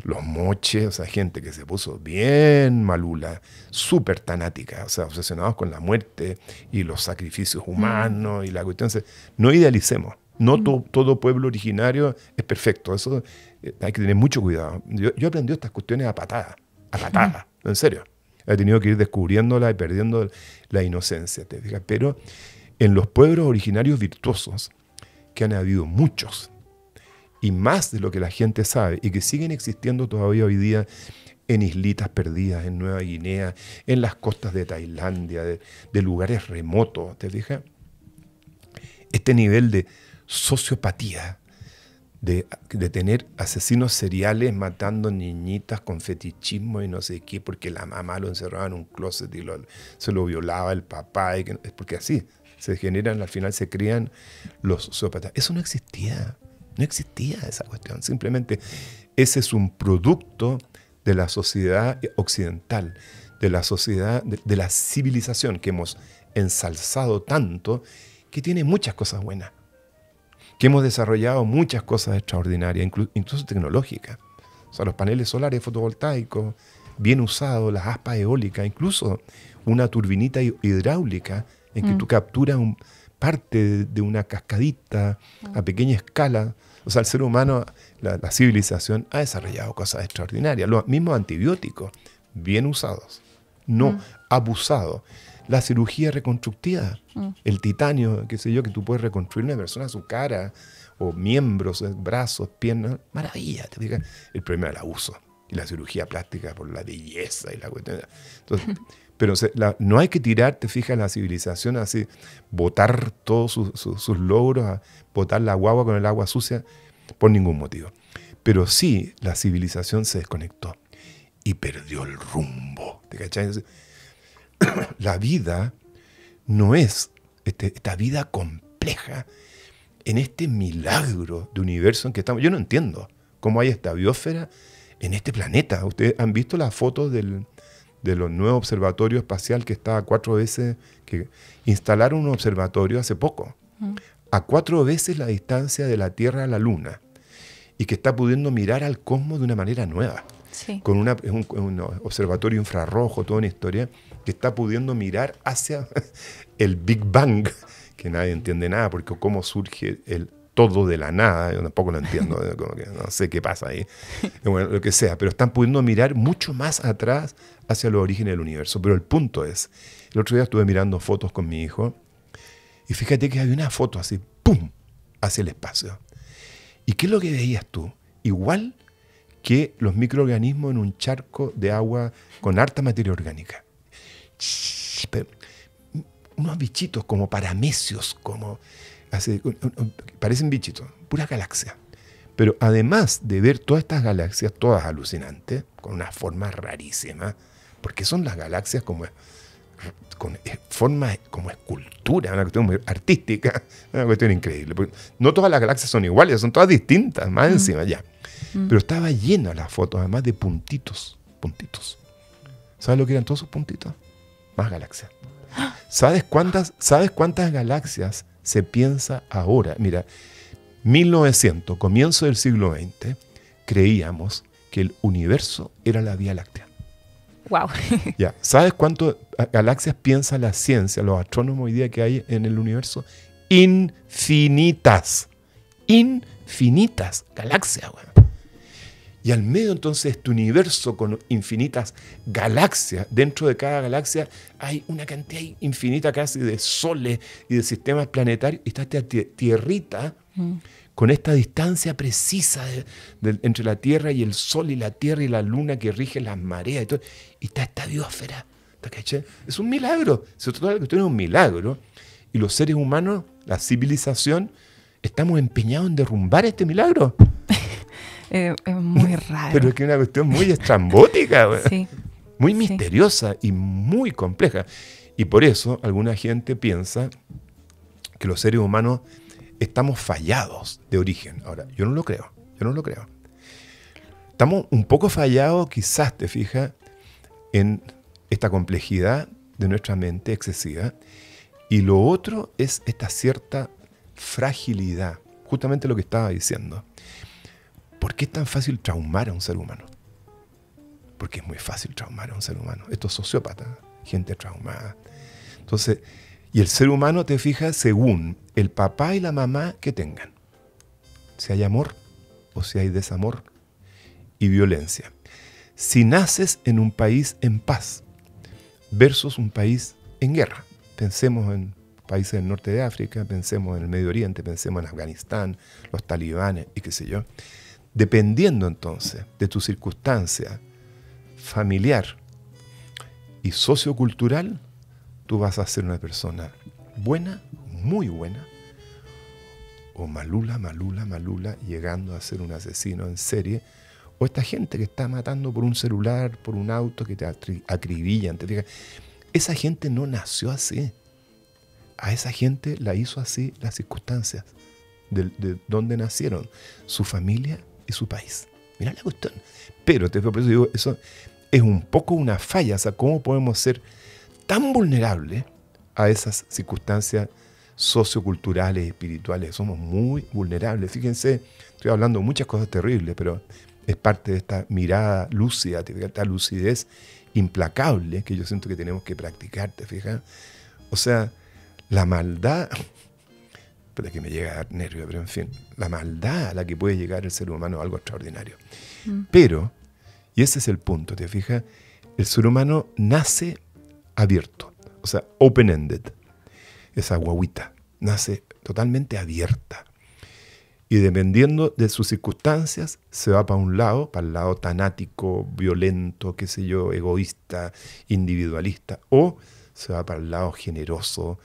los moches, o sea, gente que se puso bien malula, súper tanática, o sea, obsesionados con la muerte y los sacrificios mm. humanos y la cuestión. No idealicemos, no mm. todo pueblo originario es perfecto, eso eh, hay que tener mucho cuidado. Yo, yo aprendí estas cuestiones a patadas, a patadas, mm. en serio. He tenido que ir descubriéndola y perdiendo la inocencia, ¿te fijas? Pero en los pueblos originarios virtuosos, que han habido muchos, y más de lo que la gente sabe y que siguen existiendo todavía hoy día en islitas perdidas, en Nueva Guinea, en las costas de Tailandia, de, lugares remotos, ¿te fijas? Este nivel de sociopatía, de, tener asesinos seriales matando niñitas con fetichismo y no sé qué, porque la mamá lo encerraba en un closet y se lo violaba el papá, porque así se generan, al final se crían los sociópatas. Eso no existía. No existía esa cuestión. Simplemente ese es un producto de la sociedad occidental, de la sociedad, de, la civilización que hemos ensalzado tanto, que tiene muchas cosas buenas, que hemos desarrollado muchas cosas extraordinarias, incluso tecnológicas. O sea, los paneles solares fotovoltaicos, bien usados, las aspas eólicas, incluso una turbinita hidráulica en que mm. tú capturas un, parte de una cascadita a pequeña escala. O sea, el ser humano, la, civilización ha desarrollado cosas extraordinarias. Los mismos antibióticos, bien usados, no mm. abusados. La cirugía reconstructiva, mm. el titanio, qué sé yo, que tú puedes reconstruir una persona, su cara, o miembros, eh, brazos, piernas, maravilla. ¿te El problema del abuso y la cirugía plástica por la belleza y la cuestión. Entonces, Pero no hay que tirar, te fijas, la civilización así, botar todos sus logros, botar la guagua con el agua sucia, por ningún motivo. Pero sí, la civilización se desconectó y perdió el rumbo. ¿Te La vida no es este, esta vida compleja en este milagro de universo en que estamos. Yo no entiendo cómo hay esta biosfera en este planeta. Ustedes han visto las fotos del, de los nuevos observatorios espacial que está a cuatro veces, que instalaron un observatorio hace poco, a cuatro veces la distancia de la Tierra a la Luna, y que está pudiendo mirar al cosmos de una manera nueva. Con una, un, observatorio infrarrojo, toda una historia, que está pudiendo mirar hacia el Big Bang, que nadie entiende nada, porque cómo surge el todo de la nada, yo tampoco lo entiendo, no sé qué pasa ahí, bueno, lo que sea, pero están pudiendo mirar mucho más atrás hacia los orígenes del universo. Pero el punto es, el otro día estuve mirando fotos con mi hijo y fíjate que hay una foto así, ¡pum!, hacia el espacio. ¿Y qué es lo que veías tú? Igual que los microorganismos en un charco de agua con harta materia orgánica. Unos bichitos como paramecios, como parecen bichitos, pura galaxia. Pero además de ver todas estas galaxias, todas alucinantes, con una forma rarísima, porque son las galaxias como con forma como escultura, una cuestión muy artística, una cuestión increíble. No todas las galaxias son iguales, son todas distintas, más mm. encima ya. Mm. Pero estaba llena la foto, además de puntitos, puntitos. ¿Sabes lo que eran todos esos puntitos? Más galaxias. ¿Sabes cuántas, ¿Sabes cuántas galaxias se piensa ahora? Mira, 1900, comienzo del siglo XX, creíamos que el universo era la Vía Láctea. Wow. ya, ¿sabes cuántas galaxias piensa la ciencia, los astrónomos hoy día que hay en el universo? Infinitas. Infinitas galaxias, Y al medio entonces este universo con infinitas galaxias, dentro de cada galaxia hay una cantidad infinita casi de soles y de sistemas planetarios. Y está esta tierrita mm con esta distancia precisa entre la Tierra y el Sol y la Tierra y la Luna que rige las mareas y todo. Y está esta biosfera. Es un milagro. Se trata de es un milagro. Y los seres humanos, la civilización, estamos empeñados en derrumbar este milagro. Es muy raro. Pero es que es una cuestión muy estrambótica, muy misteriosa y muy compleja. Y por eso alguna gente piensa que los seres humanos estamos fallados de origen. Ahora, yo no lo creo, yo no lo creo. Estamos un poco fallados, quizás te fijas, en esta complejidad de nuestra mente excesiva. Y lo otro es esta cierta fragilidad, justamente lo que estaba diciendo. ¿Por qué es tan fácil traumar a un ser humano? Porque es muy fácil traumar a un ser humano. Estos sociópatas, gente traumada. Entonces, y el ser humano, te fijas, según el papá y la mamá que tengan. Si hay amor o si hay desamor y violencia. Si naces en un país en paz versus un país en guerra. Pensemos en países del norte de África, pensemos en el Medio Oriente, pensemos en Afganistán, los talibanes y qué sé yo. Dependiendo entonces de tu circunstancia familiar y sociocultural, tú vas a ser una persona buena, muy buena, o malula, malula, malula, llegando a ser un asesino en serie, o esta gente que está matando por un celular, por un auto que te acribillan, te esa gente no nació así. A esa gente la hizo así las circunstancias de, de donde nacieron, su familia y su país. Mira la cuestión. Pero te por eso digo, eso es un poco una falla. O sea, ¿cómo podemos ser tan vulnerable a esas circunstancias socioculturales, espirituales. Somos muy vulnerables. Fíjense, estoy hablando muchas cosas terribles, pero es parte de esta mirada lúcida, esta lucidez implacable que yo siento que tenemos que practicar, ¿te fijas? O sea, la maldad, pero que me llega a dar nervio, pero en fin, la maldad a la que puede llegar el ser humano es algo extraordinario. Mm. Pero, y ese es el punto, ¿te fijas? El ser humano nace abierto, o sea, open-ended. Esa guaguita nace totalmente abierta. Y dependiendo de sus circunstancias, se va para un lado, para el lado tanático, violento, qué sé yo, egoísta, individualista, o se va para el lado generoso,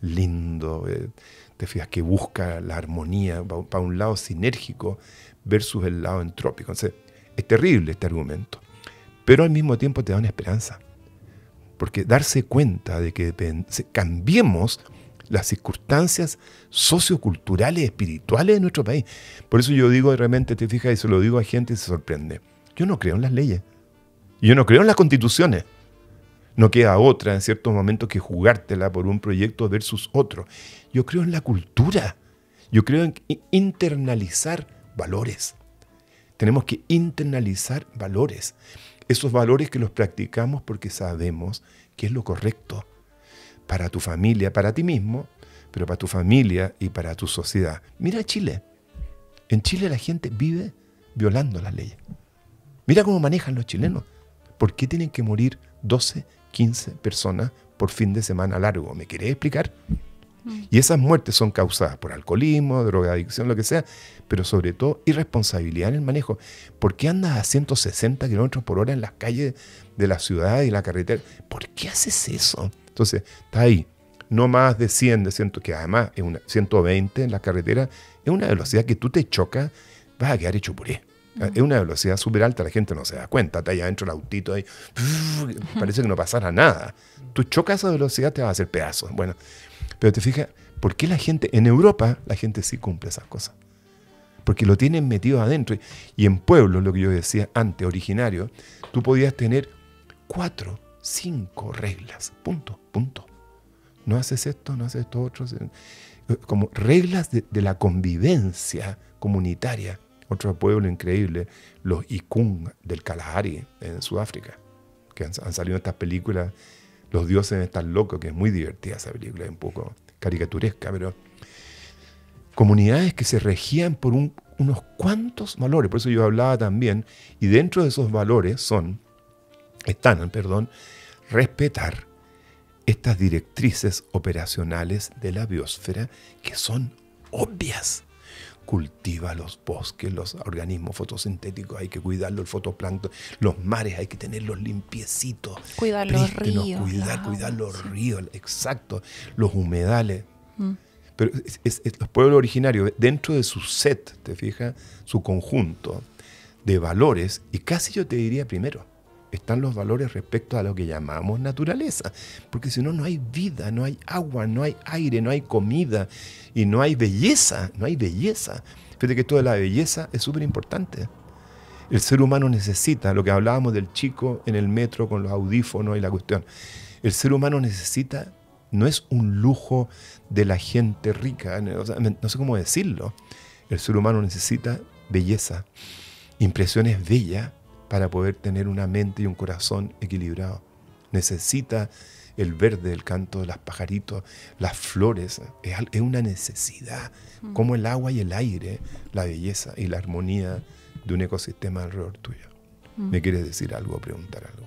lindo, eh, te fijas que busca la armonía, para un lado sinérgico versus el lado entrópico. Entonces, es terrible este argumento, pero al mismo tiempo te da una esperanza. Porque darse cuenta de que cambiemos las circunstancias socioculturales, espirituales de nuestro país. Por eso yo digo, realmente te fijas y se lo digo a gente y se sorprende. Yo no creo en las leyes. Yo no creo en las constituciones. No queda otra en ciertos momentos que jugártela por un proyecto versus otro. Yo creo en la cultura. Yo creo en internalizar valores. Tenemos que internalizar valores esos valores que los practicamos porque sabemos que es lo correcto para tu familia, para ti mismo, pero para tu familia y para tu sociedad. Mira Chile. En Chile la gente vive violando las leyes. Mira cómo manejan los chilenos. ¿Por qué tienen que morir 12, 15 personas por fin de semana largo? ¿Me querés explicar? Mm. Y esas muertes son causadas por alcoholismo, drogadicción, lo que sea, pero sobre todo irresponsabilidad en el manejo. ¿Por qué andas a 160 kilómetros por hora en las calles de la ciudad y la carretera? ¿Por qué haces eso? Entonces, está ahí. No más de 100, de 100, que además es una 120 en la carretera, es una velocidad que tú te chocas, vas a quedar hecho puré. Es una velocidad súper alta, la gente no se da cuenta, está allá adentro el autito ahí, parece que no pasara nada. Tú chocas a esa velocidad, te vas a hacer pedazos. Bueno, pero te fijas, ¿por qué la gente, en Europa, la gente sí cumple esas cosas? Porque lo tienen metido adentro. Y en pueblos, lo que yo decía antes, originario, tú podías tener cuatro, cinco reglas. Punto, punto. no haces esto, no haces esto otro. Como reglas de, la convivencia comunitaria. Otro pueblo increíble, los Ikung del Kalahari en Sudáfrica, que han, salido estas películas, Los dioses están locos, que es muy divertida esa película, es un poco caricaturesca, pero comunidades que se regían por unos cuantos valores, por eso yo hablaba también, y dentro de esos valores son, están, perdón, respetar estas directrices operacionales de la biosfera que son obvias. Cultiva los bosques, los organismos fotosintéticos, hay que cuidarlos, el fotoplancton, los mares hay que tenerlos limpiecitos. Cuidar los ríos. Cuidar, cuidar los ríos, exacto. Los humedales. Mm. Pero los pueblos originarios, dentro de su set, te fijas, su conjunto de valores, y casi yo te diría primero, están los valores respecto a lo que llamamos naturaleza. Porque si no, no hay vida, no hay agua, no hay aire, no hay comida y no hay belleza, no hay belleza. Fíjate que esto de la belleza es súper importante. El ser humano necesita, lo que hablábamos del chico en el metro con los audífonos y la cuestión, el ser humano necesita, no es un lujo de la gente rica, no sé cómo decirlo, el ser humano necesita belleza, impresiones bellas para poder tener una mente y un corazón equilibrado. Necesita el verde, el canto de los pajaritos, las flores. Es, una necesidad, mm. como el agua y el aire, la belleza y la armonía de un ecosistema alrededor tuyo. Mm. ¿Me quieres decir algo o preguntar algo?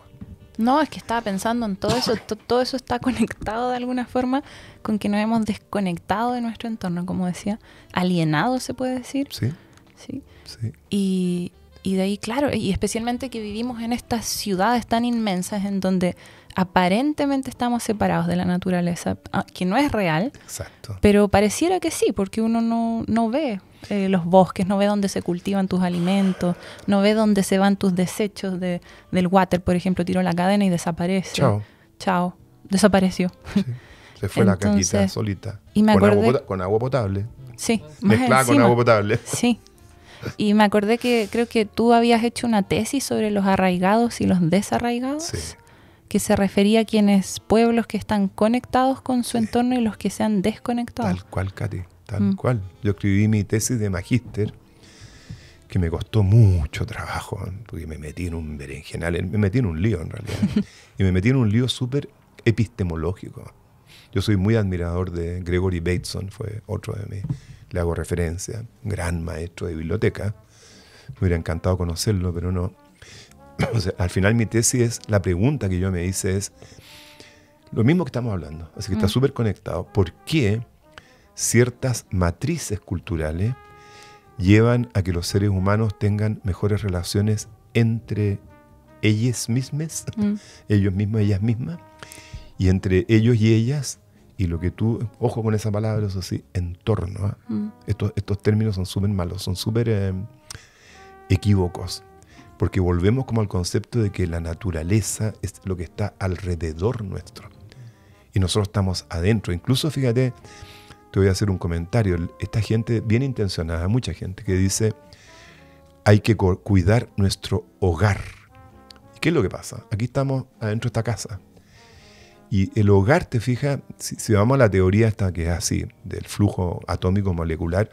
No, es que estaba pensando en todo eso. todo eso está conectado de alguna forma con que nos hemos desconectado de nuestro entorno, como decía. Alienado, se puede decir. Sí. Sí. sí. Y, y de ahí, claro, y especialmente que vivimos en estas ciudades tan inmensas en donde aparentemente estamos separados de la naturaleza, ah, que no es real, Exacto. pero pareciera que sí, porque uno no, no ve eh, los bosques, no ve dónde se cultivan tus alimentos, no ve dónde se van tus desechos de, del water, por ejemplo, tiró la cadena y desaparece. Chao. Chao, desapareció. Se fue la caquita solita. Y me con, agua, con agua potable. Sí. Mezclada con agua potable. Sí, y me acordé que creo que tú habías hecho una tesis sobre los arraigados y los desarraigados. Que se refería a quienes pueblos que están conectados con su entorno y los que se han desconectado. Tal cual, Katy, tal mm. cual. Yo escribí mi tesis de magíster, que me costó mucho trabajo, porque me metí en un berenjenal, me metí en un lío en realidad. y me metí en un lío súper epistemológico. Yo soy muy admirador de Gregory Bateson, fue otro de mis le hago referencia, gran maestro de biblioteca. Me hubiera encantado conocerlo, pero no. al final mi tesis es, la pregunta que yo me hice es, lo mismo que estamos hablando, así que está mm. súper conectado. ¿Por qué ciertas matrices culturales llevan a que los seres humanos tengan mejores relaciones entre ellas mismas, mm. ellos mismos, ellas mismas, y entre ellos y ellas y lo que tú, ojo con esa palabra, eso sí, entorno. ¿ah? Mm. Estos, estos términos son súper malos, son súper eh, equívocos, porque volvemos como al concepto de que la naturaleza es lo que está alrededor nuestro. Y nosotros estamos adentro. Incluso, fíjate, te voy a hacer un comentario. Esta gente bien intencionada, mucha gente, que dice, hay que cuidar nuestro hogar. ¿Y qué es lo que pasa? Aquí estamos adentro de esta casa y el hogar, te fijas, si, vamos a la teoría esta que es así, del flujo atómico molecular,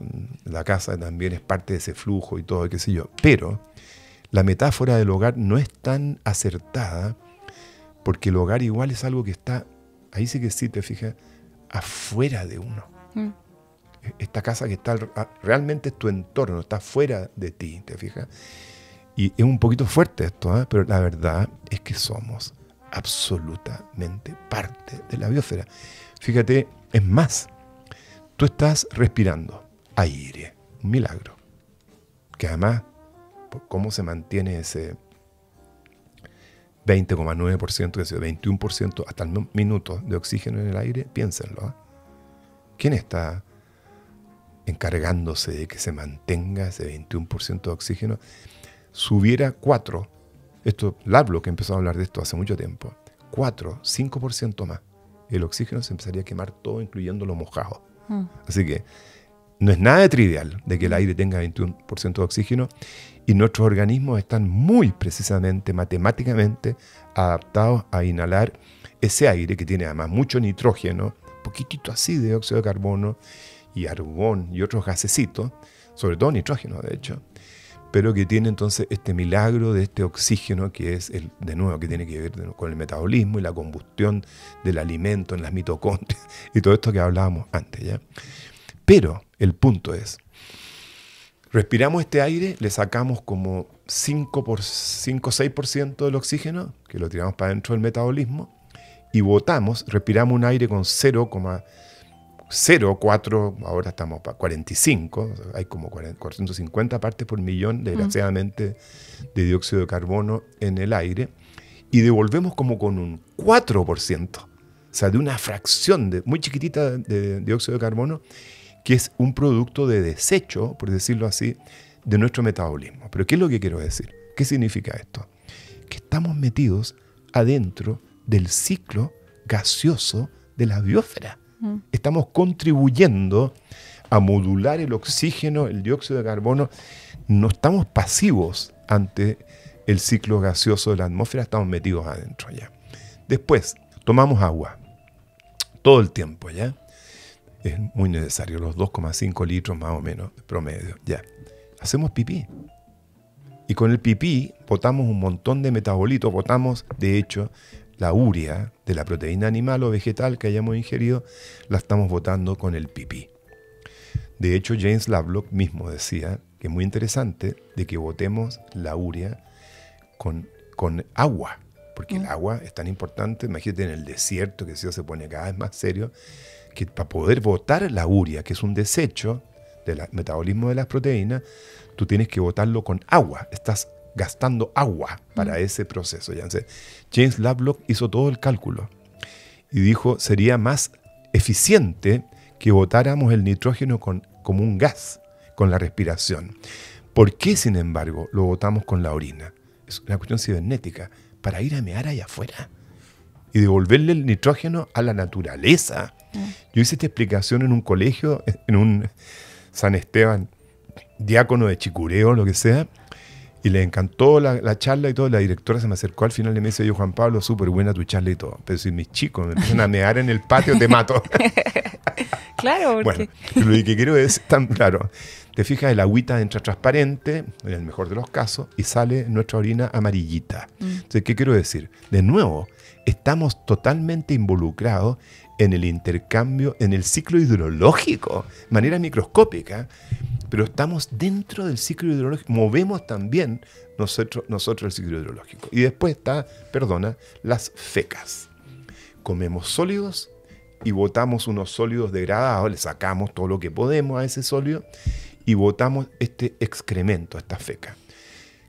mm, la casa también es parte de ese flujo y todo, qué sé yo. Pero la metáfora del hogar no es tan acertada porque el hogar igual es algo que está, ahí sí que sí, te fijas, afuera de uno. Mm. E, esta casa que está realmente es tu entorno, está fuera de ti, te fijas. Y es un poquito fuerte esto, ¿eh? pero la verdad es que somos absolutamente parte de la biosfera. Fíjate, es más, tú estás respirando aire, un milagro. Que además, ¿cómo se mantiene ese 20,9%, ese 21% hasta el minuto de oxígeno en el aire? Piénsenlo. ¿eh? ¿Quién está encargándose de que se mantenga ese 21% de oxígeno? Subiera 4 esto, que empezó a hablar de esto hace mucho tiempo. 4, 5% más. El oxígeno se empezaría a quemar todo, incluyendo lo mojado. Mm. Así que No es nada de trivial de que el aire tenga 21% de oxígeno y nuestros organismos están muy precisamente, matemáticamente, adaptados a inhalar ese aire que tiene además mucho nitrógeno, poquitito así de dióxido de carbono y argón y otros gasecitos, sobre todo nitrógeno de hecho, pero que tiene entonces este milagro de este oxígeno que es, el, de nuevo, que tiene que ver con el metabolismo y la combustión del alimento en las mitocondrias y todo esto que hablábamos antes. ¿ya? Pero el punto es, respiramos este aire, le sacamos como 5 por 5 6% del oxígeno, que lo tiramos para dentro del metabolismo, y botamos, respiramos un aire con 0,04, ahora estamos para 45, hay como 450 partes por millón, desgraciadamente, de dióxido de carbono en el aire, y devolvemos como con un 4%, o sea, de una fracción de, muy chiquitita de dióxido de carbono, que es un producto de desecho, por decirlo así, de nuestro metabolismo. Pero ¿qué es lo que quiero decir? ¿Qué significa esto? Que estamos metidos adentro del ciclo gaseoso de la biosfera. Estamos contribuyendo a modular el oxígeno, el dióxido de carbono. No estamos pasivos ante el ciclo gaseoso de la atmósfera, estamos metidos adentro ya. Después, tomamos agua todo el tiempo, ¿ya? Es muy necesario, los 2,5 litros más o menos promedio, ya. Hacemos pipí. Y con el pipí botamos un montón de metabolitos, botamos, de hecho, la urea de la proteína animal o vegetal que hayamos ingerido, la estamos botando con el pipí. De hecho, James Lovelock mismo decía que es muy interesante de que botemos la urea con, con agua, porque el mm. agua es tan importante, imagínate en el desierto que eso se pone cada vez más serio, que para poder botar la urea, que es un desecho del metabolismo de las proteínas, tú tienes que botarlo con agua. Estás gastando agua para ese proceso. James Lovelock hizo todo el cálculo y dijo sería más eficiente que botáramos el nitrógeno con, como un gas con la respiración. ¿Por qué, sin embargo, lo botamos con la orina? Es una cuestión cibernética, para ir a mear allá afuera y devolverle el nitrógeno a la naturaleza. Yo hice esta explicación en un colegio, en un San Esteban, diácono de Chicureo, lo que sea, y le encantó la, charla y todo. La directora se me acercó al final y me dice, yo Juan Pablo, súper buena tu charla y todo. Pero si mis chicos me empiezan a mear en el patio, te mato. claro, porque... Bueno, lo que quiero decir tan claro. Te fijas, el agüita entra transparente, en el mejor de los casos, y sale nuestra orina amarillita. Mm. Entonces, ¿qué quiero decir? De nuevo, estamos totalmente involucrados en el intercambio, en el ciclo hidrológico, de manera microscópica, pero estamos dentro del ciclo hidrológico, movemos también nosotros, nosotros el ciclo hidrológico. Y después está, perdona, las fecas. Comemos sólidos y botamos unos sólidos degradados, le sacamos todo lo que podemos a ese sólido y botamos este excremento, esta feca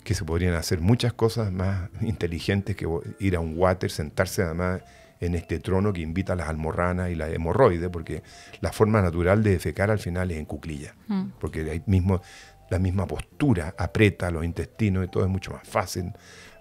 que se podrían hacer muchas cosas más inteligentes que ir a un water, sentarse además en este trono que invita a las almorranas y la hemorroides, porque la forma natural de defecar al final es en cuclilla, mm. porque ahí mismo la misma postura aprieta los intestinos y todo es mucho más fácil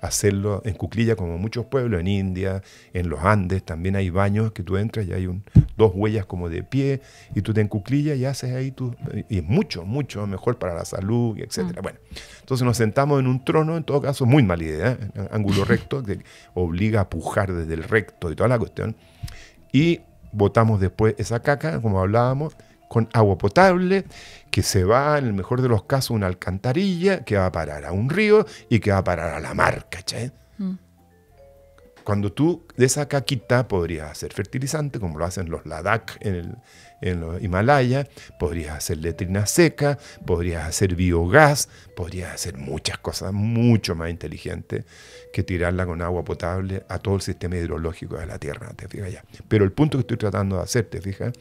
hacerlo en cuclilla como muchos pueblos, en India, en los Andes, también hay baños que tú entras y hay un, dos huellas como de pie y tú te encuclillas y haces ahí tú, y es mucho, mucho mejor para la salud, etc. Mm. Bueno, entonces nos sentamos en un trono, en todo caso, muy mala idea, ¿eh? ángulo recto, que obliga a pujar desde el recto y toda la cuestión, y botamos después esa caca, como hablábamos, con agua potable que se va, en el mejor de los casos, una alcantarilla, que va a parar a un río y que va a parar a la mar, ¿cachai? Mm. Cuando tú de esa caquita podrías hacer fertilizante, como lo hacen los Ladakh en, en los Himalayas, podrías hacer letrina seca, podrías hacer biogás, podrías hacer muchas cosas mucho más inteligentes que tirarla con agua potable a todo el sistema hidrológico de la Tierra, ¿te fijas ya? Pero el punto que estoy tratando de hacer, ¿te fijas?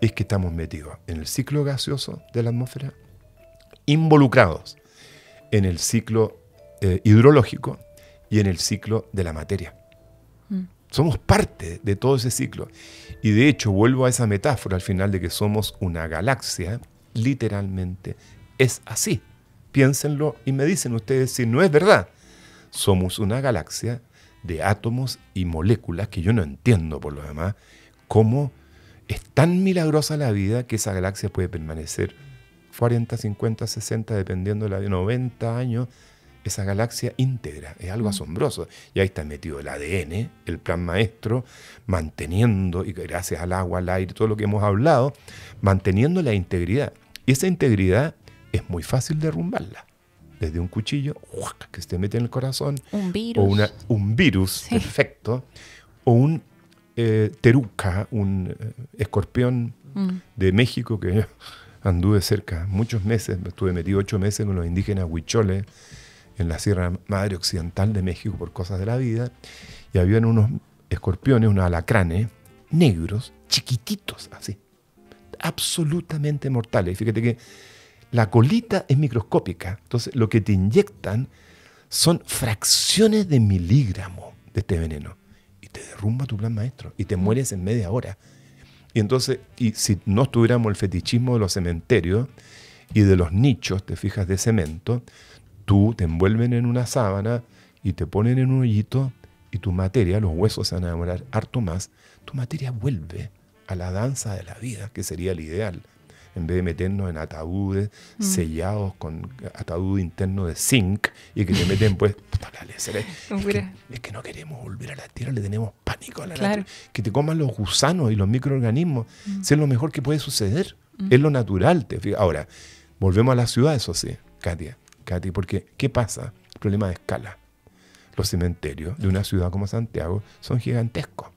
Es que estamos metidos en el ciclo gaseoso de la atmósfera, involucrados en el ciclo eh, hidrológico y en el ciclo de la materia. Mm. Somos parte de todo ese ciclo. Y de hecho, vuelvo a esa metáfora al final de que somos una galaxia, literalmente es así. Piénsenlo y me dicen ustedes si no es verdad. Somos una galaxia de átomos y moléculas que yo no entiendo por lo demás cómo es tan milagrosa la vida que esa galaxia puede permanecer 40, 50, 60, dependiendo de la de 90 años, esa galaxia íntegra. Es algo mm. asombroso. Y ahí está metido el ADN, el plan maestro, manteniendo, y gracias al agua, al aire, todo lo que hemos hablado, manteniendo la integridad. Y esa integridad es muy fácil derrumbarla. Desde un cuchillo que se te mete en el corazón. Un virus. O una, un virus, perfecto. O un eh, teruca, un eh, escorpión mm. de México que anduve cerca muchos meses, estuve metido ocho meses con los indígenas huicholes en la Sierra Madre Occidental de México por cosas de la vida, y habían unos escorpiones, unos alacranes negros, chiquititos, así, absolutamente mortales. Fíjate que la colita es microscópica, entonces lo que te inyectan son fracciones de miligramo de este veneno te derrumba tu plan maestro y te mueres en media hora. Y entonces, y si no estuviéramos el fetichismo de los cementerios y de los nichos, te fijas, de cemento, tú te envuelven en una sábana y te ponen en un hoyito y tu materia, los huesos se van a demorar harto más, tu materia vuelve a la danza de la vida, que sería el ideal. En vez de meternos en ataúdes mm. sellados con ataúd interno de zinc y que te meten pues, es, que, no queremos volver a la tierra, le tenemos pánico a la tierra. Que te coman los gusanos y los microorganismos, mm. es lo mejor que puede suceder, mm. es lo natural. Te Ahora, volvemos a la ciudad, eso sí, Katia Katy, porque ¿qué pasa? problema de escala. Los cementerios de una ciudad como Santiago son gigantescos.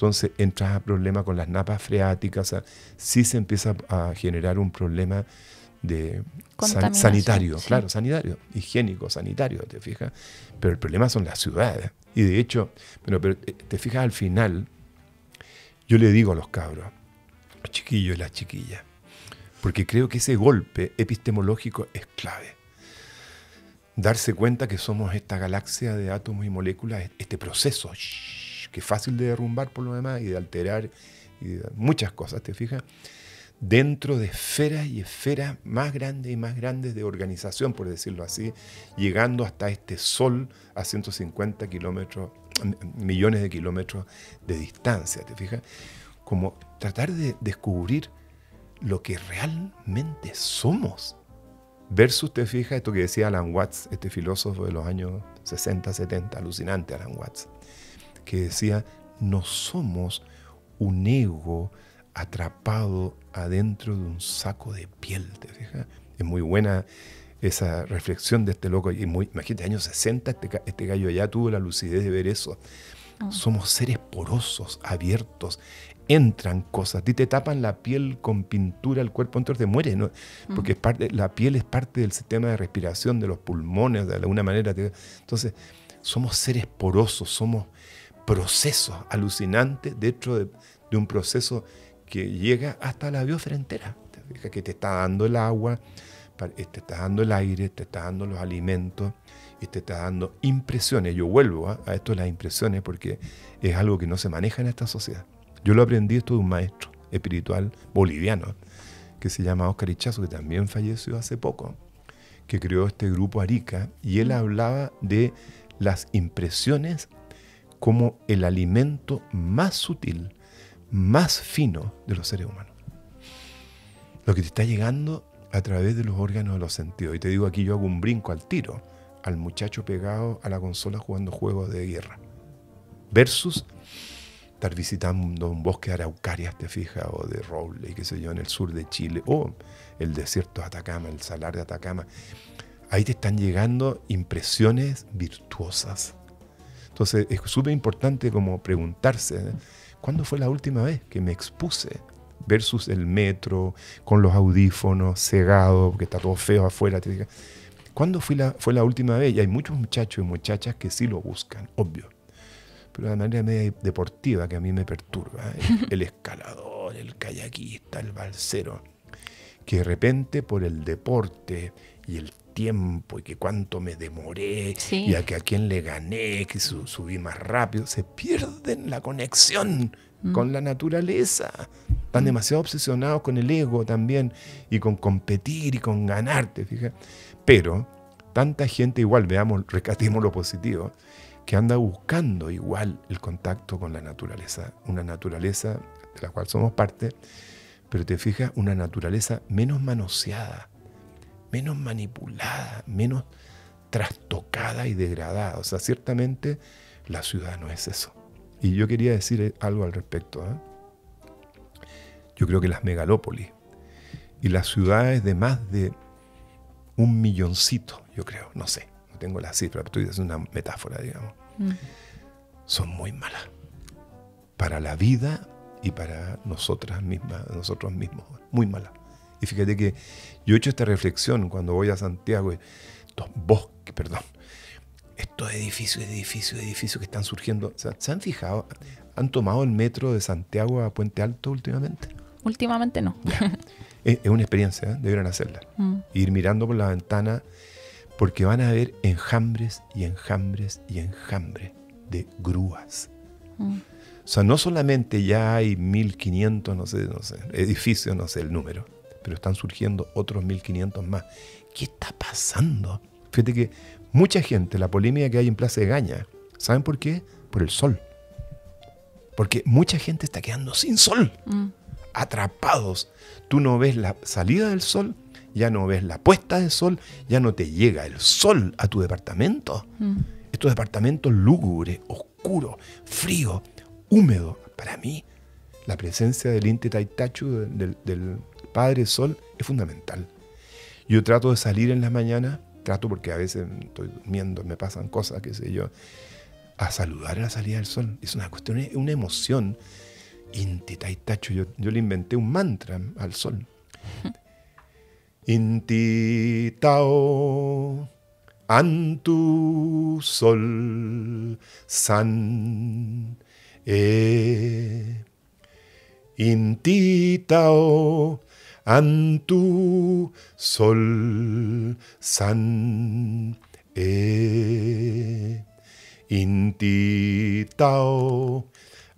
Entonces entras a problema con las napas freáticas, o sí se empieza a generar un problema de sanitario, claro, sanitario, higiénico, sanitario, ¿te fijas? Pero el problema son las ciudades. Y de hecho, pero eh, te fijas al final, yo le digo a los cabros, los chiquillos y las chiquillas, porque creo que ese golpe epistemológico es clave darse cuenta que somos esta galaxia de átomos y moléculas, este proceso que es fácil de derrumbar por lo demás y de alterar muchas cosas, ¿te fijas? Dentro de esferas y esferas más grandes y más grandes de organización, por decirlo así, llegando hasta este sol a 150 kilómetros, millones de kilómetros de distancia, ¿te fijas? Como tratar de descubrir lo que realmente somos Versus, te fijas, esto que decía Alan Watts, este filósofo de los años 60, 70, alucinante Alan Watts, que decía, no somos un ego atrapado adentro de un saco de piel, ¿te fijas? Es muy buena esa reflexión de este loco. Y muy, imagínate, años 60, este, este gallo ya tuvo la lucidez de ver eso. Ah. Somos seres porosos, abiertos, entran cosas. A ti te tapan la piel con pintura, el cuerpo entonces te mueres, ¿no? Porque es parte, la piel es parte del sistema de respiración de los pulmones, de alguna manera. entonces, somos seres porosos, somos procesos alucinantes dentro de, un proceso que llega hasta la biosfera entera. Que te está dando el agua, te está dando el aire, te está dando los alimentos te está dando impresiones. Yo vuelvo ¿ah? a esto las impresiones porque es algo que no se maneja en esta sociedad. Yo lo aprendí esto de un maestro espiritual boliviano que se llama Oscar Ichazo, que también falleció hace poco, que creó este grupo Arica, y él hablaba de las impresiones como el alimento más sutil, más fino de los seres humanos. Lo que te está llegando a través de los órganos de los sentidos. Y te digo aquí, yo hago un brinco al tiro, al muchacho pegado a la consola jugando juegos de guerra, versus estar visitando un bosque de araucarias, te fijas, o de roble, qué sé yo, en el sur de Chile, o el desierto de Atacama, el salar de Atacama. Ahí te están llegando impresiones virtuosas. Entonces es súper importante como preguntarse, ¿eh? ¿cuándo fue la última vez que me expuse? Versus el metro, con los audífonos, cegado, porque está todo feo afuera. ¿Cuándo fue la, fue la última vez? Y hay muchos muchachos y muchachas que sí lo buscan, obvio pero de manera media deportiva que a mí me perturba. El, escalador, el kayakista, el balsero, que de repente por el deporte y el tiempo y que cuánto me demoré y a que a quién le gané, que subí más rápido, se pierden la conexión mm. con la naturaleza. Están mm. demasiado obsesionados con el ego también y con competir y con ganarte, fíjate. Pero tanta gente igual, veamos, rescatemos lo positivo, que anda buscando igual el contacto con la naturaleza, una naturaleza de la cual somos parte, pero te fijas, una naturaleza menos manoseada, menos manipulada, menos trastocada y degradada. O sea, ciertamente la ciudad no es eso. Y yo quería decir algo al respecto. ¿eh? Yo creo que las megalópolis y las ciudades de más de un milloncito, yo creo, no sé, no tengo la cifra, pero estoy haciendo una metáfora, digamos, mm. son muy malas para la vida y para nosotras mismas, nosotros mismos, muy malas. Y fíjate que yo he hecho esta reflexión cuando voy a Santiago, estos bosques, perdón, estos edificios, edificios, edificios que están surgiendo, ¿se han fijado? ¿Han tomado el metro de Santiago a Puente Alto últimamente? Últimamente no. es, una experiencia, ¿eh? deberían hacerla. Mm. Ir mirando por la ventana, porque van a ver enjambres y enjambres y enjambres de grúas. Mm. O sea, no solamente ya hay 1500, no sé, no sé, edificios, no sé el número, pero están surgiendo otros 1500 más. ¿Qué está pasando? Fíjate que mucha gente, la polémica que hay en Plaza de Gaña, ¿saben por qué? Por el sol. Porque mucha gente está quedando sin sol. Mm atrapados. Tú no ves la salida del sol, ya no ves la puesta del sol, ya no te llega el sol a tu departamento. Mm. Estos departamentos lúgubres, oscuros, fríos, húmedos. Para mí, la presencia del Inti Taitachu, del, del Padre Sol, es fundamental. Yo trato de salir en las mañanas, trato porque a veces estoy durmiendo, me pasan cosas, qué sé yo, a saludar a la salida del sol. Es una cuestión, es una emoción Inti Taitacho, yo, yo le inventé un mantra al sol. Inti Tao Antu Sol San E Inti Tao Antu Sol San E Inti Tao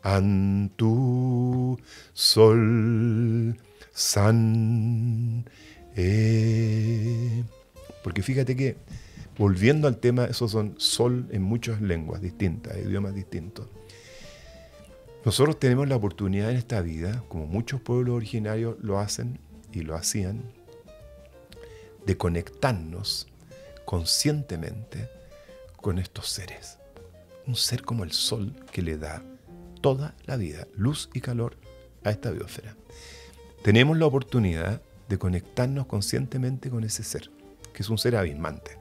Antu Sol San. E. Porque fíjate que, volviendo al tema, esos son sol en muchas lenguas distintas, idiomas distintos. Nosotros tenemos la oportunidad en esta vida, como muchos pueblos originarios lo hacen y lo hacían, de conectarnos conscientemente con estos seres. Un ser como el sol que le da toda la vida, luz y calor a esta biosfera. Tenemos la oportunidad de conectarnos conscientemente con ese ser, que es un ser abismante.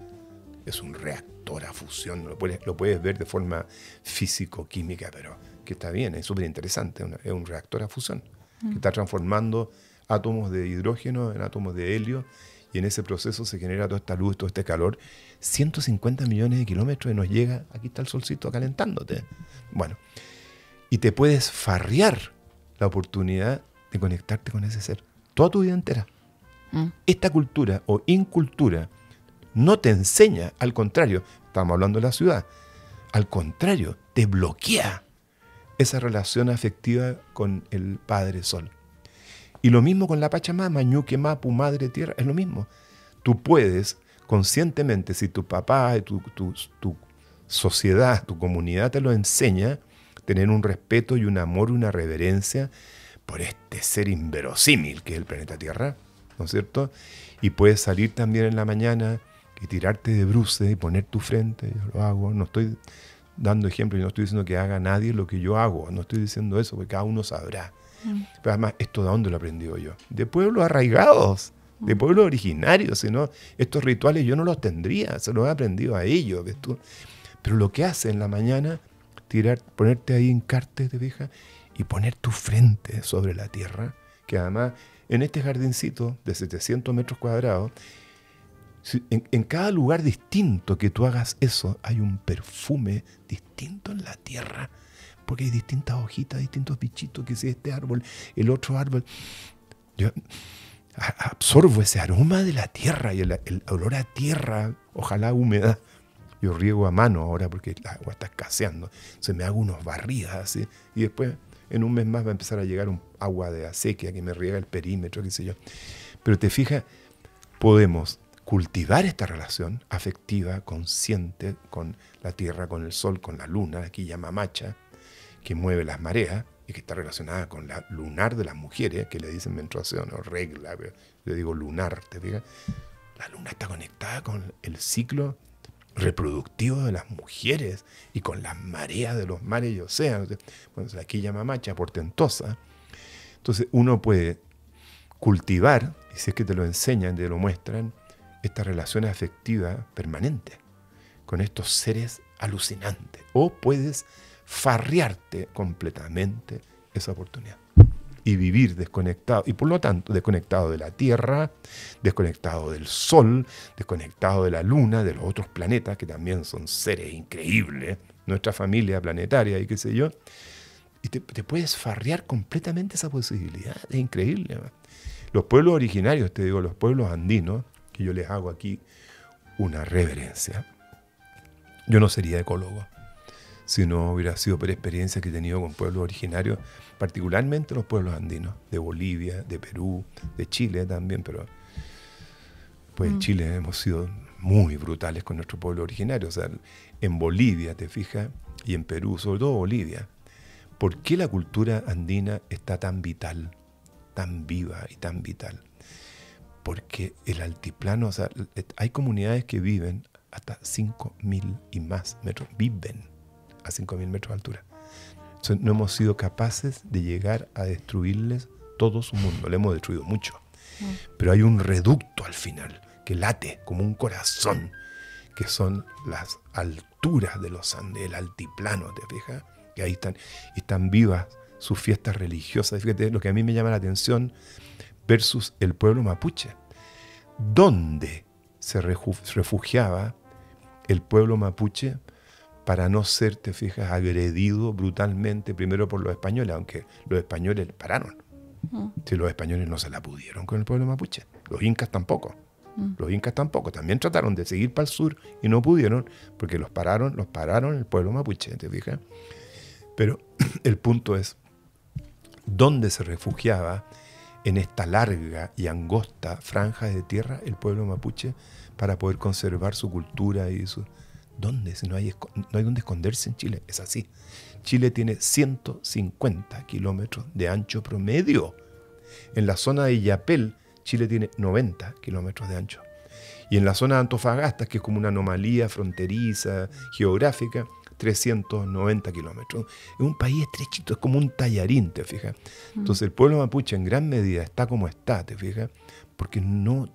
Es un reactor a fusión, lo puedes, ver de forma físico-química, pero que está bien, es súper interesante. Es un reactor a fusión que mm. está transformando átomos de hidrógeno en átomos de helio y en ese proceso se genera toda esta luz, todo este calor. 150 millones de kilómetros y nos llega, aquí está el solcito calentándote. Bueno, y te puedes farrear la oportunidad de conectarte con ese ser toda tu vida entera. Mm. Esta cultura o incultura no te enseña, al contrario, estamos hablando de la ciudad, al contrario, te bloquea esa relación afectiva con el Padre Sol. Y lo mismo con la Pachamama, Ñuque Mapu, Madre Tierra, es lo mismo. Tú puedes conscientemente, si tu papá, tu, tu, sociedad, tu comunidad te lo enseña, tener un respeto y un amor, una reverencia por este ser inverosímil que es el planeta Tierra, ¿no es cierto? Y puedes salir también en la mañana y tirarte de bruces y poner tu frente, yo lo hago, no estoy dando ejemplo y no estoy diciendo que haga nadie lo que yo hago, no estoy diciendo eso, porque cada uno sabrá. Pero además, ¿esto de dónde lo aprendí yo? De pueblos arraigados, de pueblos originarios, si no, estos rituales yo no los tendría, se los he aprendido a ellos, ¿ves tú? Pero lo que hace en la mañana tirar, ponerte ahí en carte, de vieja y poner tu frente sobre la tierra, que además en este jardincito de 700 metros cuadrados, en, cada lugar distinto que tú hagas eso, hay un perfume distinto en la tierra, porque hay distintas hojitas, distintos bichitos, que si este árbol, el otro árbol. Yo absorbo ese aroma de la tierra y el, el olor a tierra, ojalá húmeda, yo riego a mano ahora porque el agua está escaseando. Se me hago unos barridas así. Y después, en un mes más, va a empezar a llegar un agua de acequia que me riega el perímetro, qué sé yo. Pero te fijas, podemos cultivar esta relación afectiva, consciente con la tierra, con el sol, con la luna, aquí llama macha, que mueve las mareas, y que está relacionada con la lunar de las mujeres, que le dicen menstruación o regla, le digo lunar, ¿te fijas? La luna está conectada con el ciclo reproductivo de las mujeres y con las mareas de los mares y océanos. Bueno, aquí llama macha portentosa. Entonces uno puede cultivar, y si es que te lo enseñan, te lo muestran, esta relación afectiva permanente con estos seres alucinantes. O puedes farrearte completamente esa oportunidad y vivir desconectado, y por lo tanto desconectado de la Tierra, desconectado del Sol, desconectado de la Luna, de los otros planetas, que también son seres increíbles, nuestra familia planetaria y qué sé yo, y te, puedes farrear completamente esa posibilidad, es increíble. Los pueblos originarios, te digo, los pueblos andinos, que yo les hago aquí una reverencia, yo no sería ecólogo si no hubiera sido por experiencia que he tenido con pueblos originarios particularmente los pueblos andinos, de Bolivia, de Perú, de Chile también, pero pues en mm. Chile hemos sido muy brutales con nuestro pueblo originario. O sea, en Bolivia, te fijas, y en Perú, sobre todo Bolivia, ¿por qué la cultura andina está tan vital, tan viva y tan vital? Porque el altiplano, o sea, hay comunidades que viven hasta 5.000 y más metros, viven a 5.000 metros de altura no hemos sido capaces de llegar a destruirles todo su mundo. Le hemos destruido mucho. Mm. Pero hay un reducto al final que late como un corazón, que son las alturas de los Andes, el altiplano, ¿te fijas? Que ahí están, están vivas sus fiestas religiosas. Fíjate lo que a mí me llama la atención versus el pueblo mapuche. ¿Dónde se refugiaba el pueblo mapuche para no ser, te fijas, agredido brutalmente primero por los españoles, aunque los españoles pararon. Si los españoles no se la pudieron con el pueblo mapuche, los incas tampoco. Los incas tampoco, también trataron de seguir para el sur y no pudieron porque los pararon, los pararon el pueblo mapuche, ¿te fijas? Pero el punto es, ¿dónde se refugiaba en esta larga y angosta franja de tierra el pueblo mapuche para poder conservar su cultura y su, ¿Dónde? Si no hay, no hay donde esconderse en Chile. Es así. Chile tiene 150 kilómetros de ancho promedio. En la zona de Yapel, Chile tiene 90 kilómetros de ancho. Y en la zona de Antofagasta, que es como una anomalía fronteriza, geográfica, 390 kilómetros. Es un país estrechito, es como un tallarín, te fijas. Mm. Entonces el pueblo mapuche en gran medida está como está, te fijas, porque no,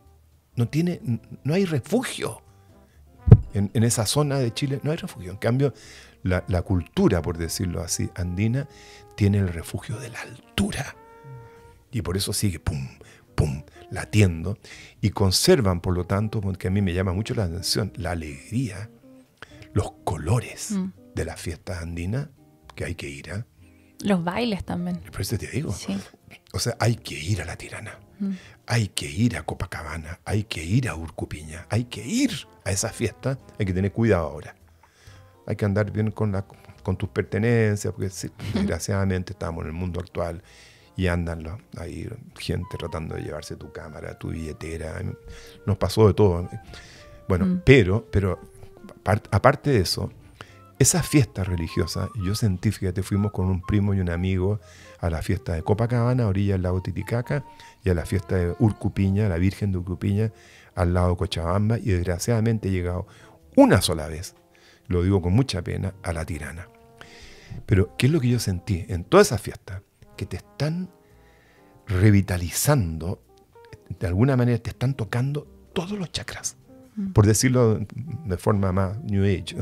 no, tiene, no hay refugio en, esa zona de Chile no hay refugio. En cambio, la, cultura, por decirlo así, andina, tiene el refugio de la altura. Y por eso sigue, pum, pum, latiendo. Y conservan, por lo tanto, porque a mí me llama mucho la atención, la alegría, los colores mm. de las fiestas andinas, que hay que ir a. ¿ah? Los bailes también. Por eso te digo. O sea, hay que ir a la tirana. Mm. Hay que ir a Copacabana, hay que ir a Urcupiña, hay que ir a esa fiesta, hay que tener cuidado ahora. Hay que andar bien con, la, con tus pertenencias, porque desgraciadamente estamos en el mundo actual y andan ahí gente tratando de llevarse tu cámara, tu billetera. Nos pasó de todo. Bueno, mm. pero, pero aparte de eso, esa fiesta religiosa, yo sentí, fíjate, fuimos con un primo y un amigo a la fiesta de Copacabana, orilla del lago Titicaca, y a la fiesta de Urcupiña, la Virgen de Urcupiña, al lado de Cochabamba, y desgraciadamente he llegado una sola vez, lo digo con mucha pena, a la tirana. Pero, ¿qué es lo que yo sentí en toda esa fiesta? Que te están revitalizando, de alguna manera te están tocando todos los chakras, mm. por decirlo de forma más New Age.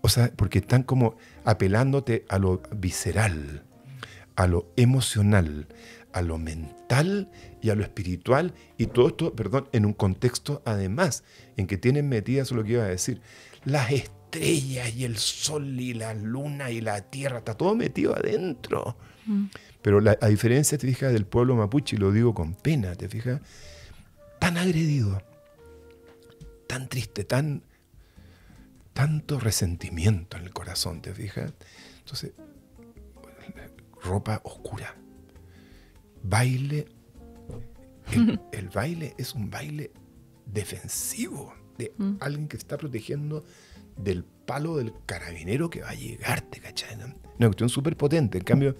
O sea, porque están como apelándote a lo visceral, a lo emocional, a lo mental y a lo espiritual, y todo esto, perdón, en un contexto además en que tienen metidas lo que iba a decir, las estrellas y el sol y la luna y la tierra, está todo metido adentro. Mm. Pero la, a diferencia, te fijas, del pueblo mapuche, y lo digo con pena, te fijas, tan agredido, tan triste, tan tanto resentimiento en el corazón, ¿te fijas? Entonces, ropa oscura, baile. El, baile es un baile defensivo de mm. alguien que está protegiendo del palo del carabinero que va a llegarte, ¿cachai? Una cuestión súper potente. En cambio,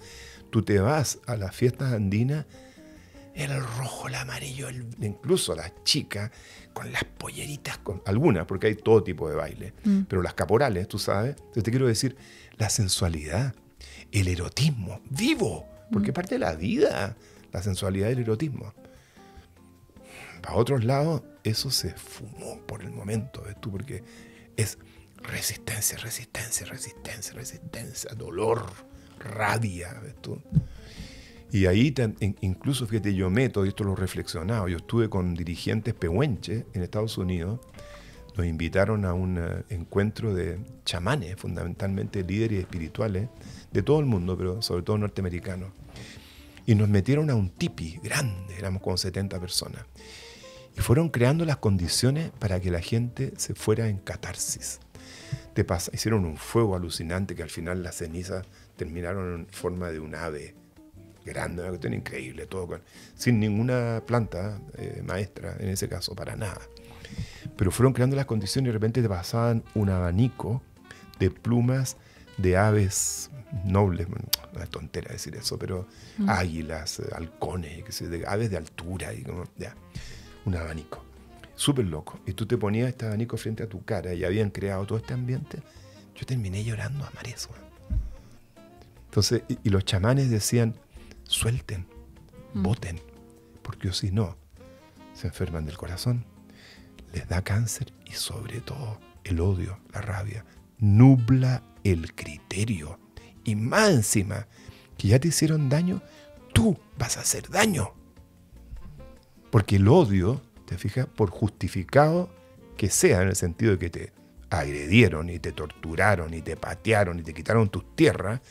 tú te vas a las fiestas andinas, el rojo, el amarillo, incluso las chicas con las polleritas, con algunas, porque hay todo tipo de baile, mm. pero las caporales, tú sabes. Entonces te quiero decir, la sensualidad, el erotismo, vivo, porque mm. parte de la vida, la sensualidad del erotismo. Para otros lados, eso se fumó por el momento, ¿ves tú? Porque es resistencia, resistencia, resistencia, resistencia, dolor, rabia, ¿ves tú? Y ahí incluso, fíjate, yo meto, y esto lo he reflexionado, yo estuve con dirigentes pehuenches en Estados Unidos, nos invitaron a un eh, encuentro de chamanes, fundamentalmente líderes espirituales de todo el mundo, pero sobre todo norteamericanos. Y nos metieron a un tipi grande, éramos como 70 personas. Y fueron creando las condiciones para que la gente se fuera en catarsis. Te pasa, hicieron un fuego alucinante que al final las cenizas terminaron en forma de un ave grande, una cuestión increíble, todo sin ninguna planta eh, maestra en ese caso, para nada. Pero fueron creando las condiciones y de repente te pasaban un abanico de plumas de aves nobles, no es tontera decir eso, pero mm. águilas, halcones, que de aves de altura, y como, ya, un abanico. Súper loco. Y tú te ponías este abanico frente a tu cara y habían creado todo este ambiente. Yo terminé llorando a mares. Entonces, y, los chamanes decían, suelten, mm. voten, porque si no, se enferman del corazón, les da cáncer y sobre todo el odio, la rabia, nubla el criterio. Y más encima, que ya te hicieron daño, tú vas a hacer daño. Porque el odio, te fijas, por justificado que sea, en el sentido de que te agredieron y te torturaron y te patearon y te quitaron tus tierras,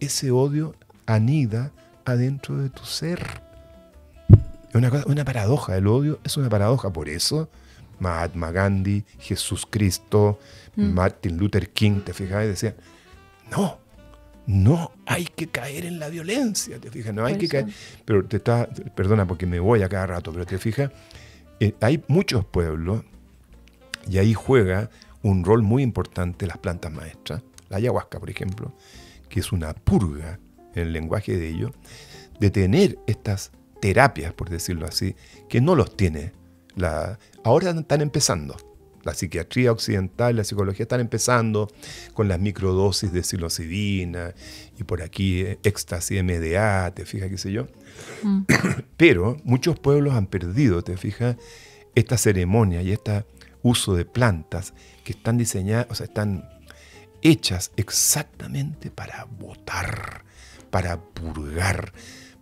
ese odio anida adentro de tu ser. Es una, una paradoja, el odio es una paradoja, por eso Mahatma Gandhi, Jesús Cristo, mm. Martin Luther King, te fijas, y decían, no, no hay que caer en la violencia, te fijas, no hay que caer. Pero te está, perdona porque me voy a cada rato, pero te fijas, eh, hay muchos pueblos y ahí juega un rol muy importante las plantas maestras. La ayahuasca, por ejemplo, que es una purga el lenguaje de ellos, de tener estas terapias, por decirlo así, que no los tiene. La, ahora están empezando la psiquiatría occidental la psicología están empezando con las microdosis de psilocibina y por aquí eh, éxtasis MDA, te fijas, qué sé yo. Mm. Pero muchos pueblos han perdido, te fijas, esta ceremonia y este uso de plantas que están diseñadas, o sea, están hechas exactamente para votar, para purgar,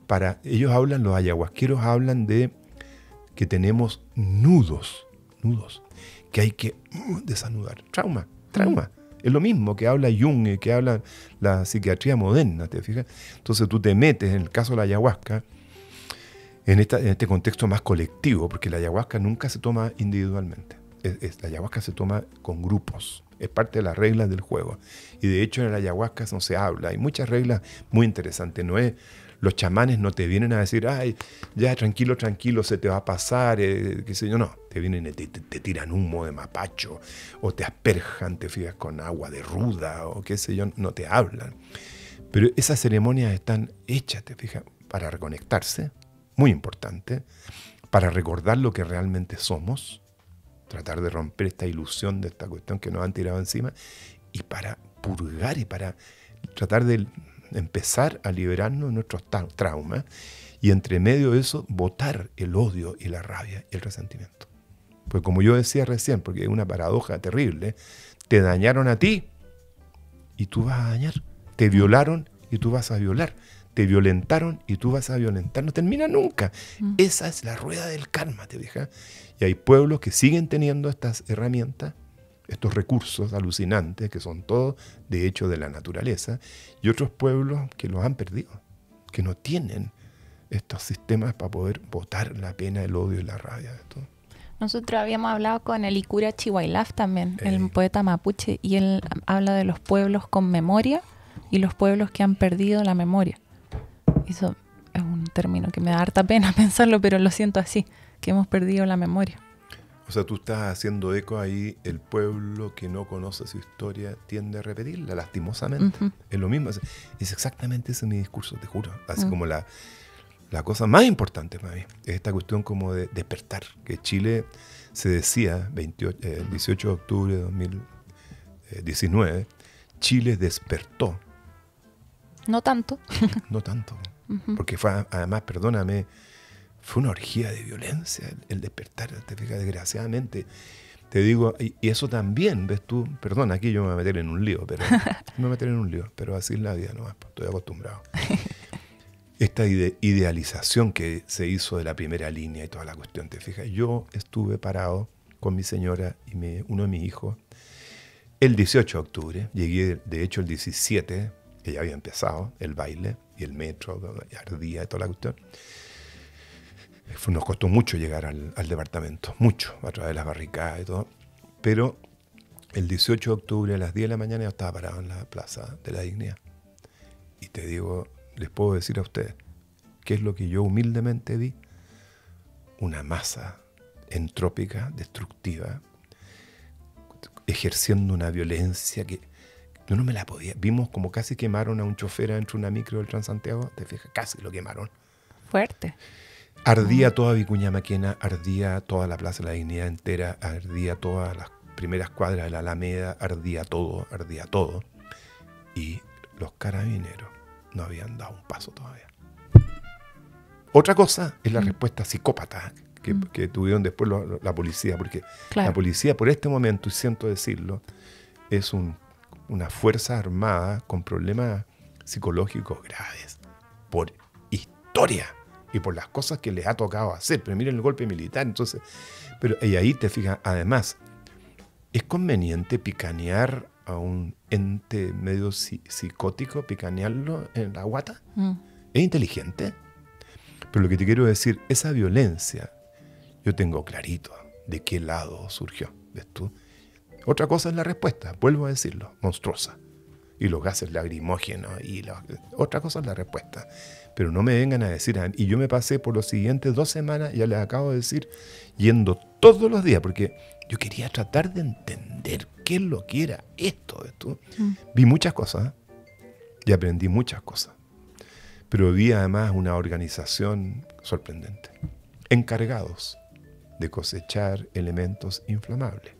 para ellos hablan los ayahuasqueros hablan de que tenemos nudos, nudos que hay que uh, desanudar. Trauma, trauma. Es lo mismo que habla Jung, que habla la psiquiatría moderna, ¿te fijas? Entonces tú te metes, en el caso de la ayahuasca, en, este contexto más colectivo, porque la ayahuasca nunca se toma individualmente. la ayahuasca se toma con grupos. Es parte de las reglas del juego. Y de hecho en la ayahuasca no se habla. Hay muchas reglas muy interesantes. No es los chamanes no te vienen a decir, ay, ya tranquilo, tranquilo, se te va a pasar, eh, qué sé yo, no. Te vienen y te, tiran humo de mapacho, o te asperjan, te fijas con agua de ruda, o qué sé yo, no te hablan. Pero esas ceremonias están hechas, te fijas, para reconectarse, muy importante, para recordar lo que realmente somos, tratar de romper esta ilusión de esta cuestión que nos han tirado encima, y para purgar y para tratar de empezar a liberarnos de nuestros traumas y entre medio de eso votar el odio y la rabia y el resentimiento. Pues como yo decía recién, porque es una paradoja terrible, te dañaron a ti y tú vas a dañar. Te violaron y tú vas a violar. Te violentaron y tú vas a violentar. No termina nunca. Mm. Esa es la rueda del karma, te dije. Y hay pueblos que siguen teniendo estas herramientas estos recursos alucinantes que son todos de hecho de la naturaleza, y otros pueblos que los han perdido, que no tienen estos sistemas para poder votar la pena, el odio y la rabia. Nosotros habíamos hablado con el Ikura Chihuailaf también, el poeta mapuche, y él habla de los pueblos con memoria y los pueblos que han perdido la memoria. Eso es un término que me da harta pena pensarlo, pero lo siento así, que hemos perdido la memoria. O sea, tú estás haciendo eco ahí, el pueblo que no conoce su historia tiende a repetirla, lastimosamente. Es lo mismo, es, exactamente ese mi discurso, te juro. Así mm. como la, la cosa más importante para mí es esta cuestión como de despertar, que Chile se decía, 28, 18 eh, de octubre de 2019, Chile despertó. No tanto. no tanto. Porque fue, además, perdóname, fue una orgía de violencia el, despertar, te fijas, desgraciadamente. Te digo, y, eso también, ves tú, perdón, aquí yo me voy a meter en un lío, pero me voy a meter en un lío, pero así es la vida nomás, pues, estoy acostumbrado. Esta idealización que se hizo de la primera línea y toda la cuestión, te fijas, yo estuve parado con mi señora y uno de mis hijos el 18 de octubre, llegué de hecho el 17, que ya había empezado el baile y el metro, ardía y toda la cuestión nos costó mucho llegar al, departamento, mucho, a través de las barricadas y todo. Pero el 18 de octubre a las 10 de la mañana yo estaba parado en la Plaza de la Dignidad. Y te digo, les puedo decir a ustedes, ¿qué es lo que yo humildemente vi? Una masa entrópica, destructiva, ejerciendo una violencia que yo no me la podía. Vimos como casi quemaron a un chofer dentro de una micro del Transantiago, te fijas, casi lo quemaron. Fuerte. Ardía toda Vicuña Maquena, ardía toda la Plaza de la Dignidad entera, ardía todas las primeras cuadras de la Alameda, ardía todo, ardía todo. Y los carabineros no habían dado un paso todavía. Otra cosa es la mm. respuesta psicópata que, mm. tuvieron después la policía, porque la policía por este momento, y siento decirlo, es una fuerza armada con problemas psicológicos graves por historia y por las cosas que les ha tocado hacer. Pero miren el golpe militar, entonces. Pero y ahí te fijas, además, ¿es conveniente picanear a un ente medio psicótico, picanearlo en la guata? Mm. ¿Es inteligente? Pero lo que te quiero decir, esa violencia, yo tengo clarito de qué lado surgió, ¿ves tú? Otra cosa es la respuesta, vuelvo a decirlo, monstruosa. Y los gases lagrimógenos, y la, otra cosa es la respuesta. Pero no me vengan a decir, y yo me pasé por los siguientes dos semanas, ya les acabo de decir, yendo todos los días, porque yo quería tratar de entender qué es lo que era esto. esto. Mm. Vi muchas cosas y aprendí muchas cosas. Pero vi además una organización sorprendente. Encargados de cosechar elementos inflamables.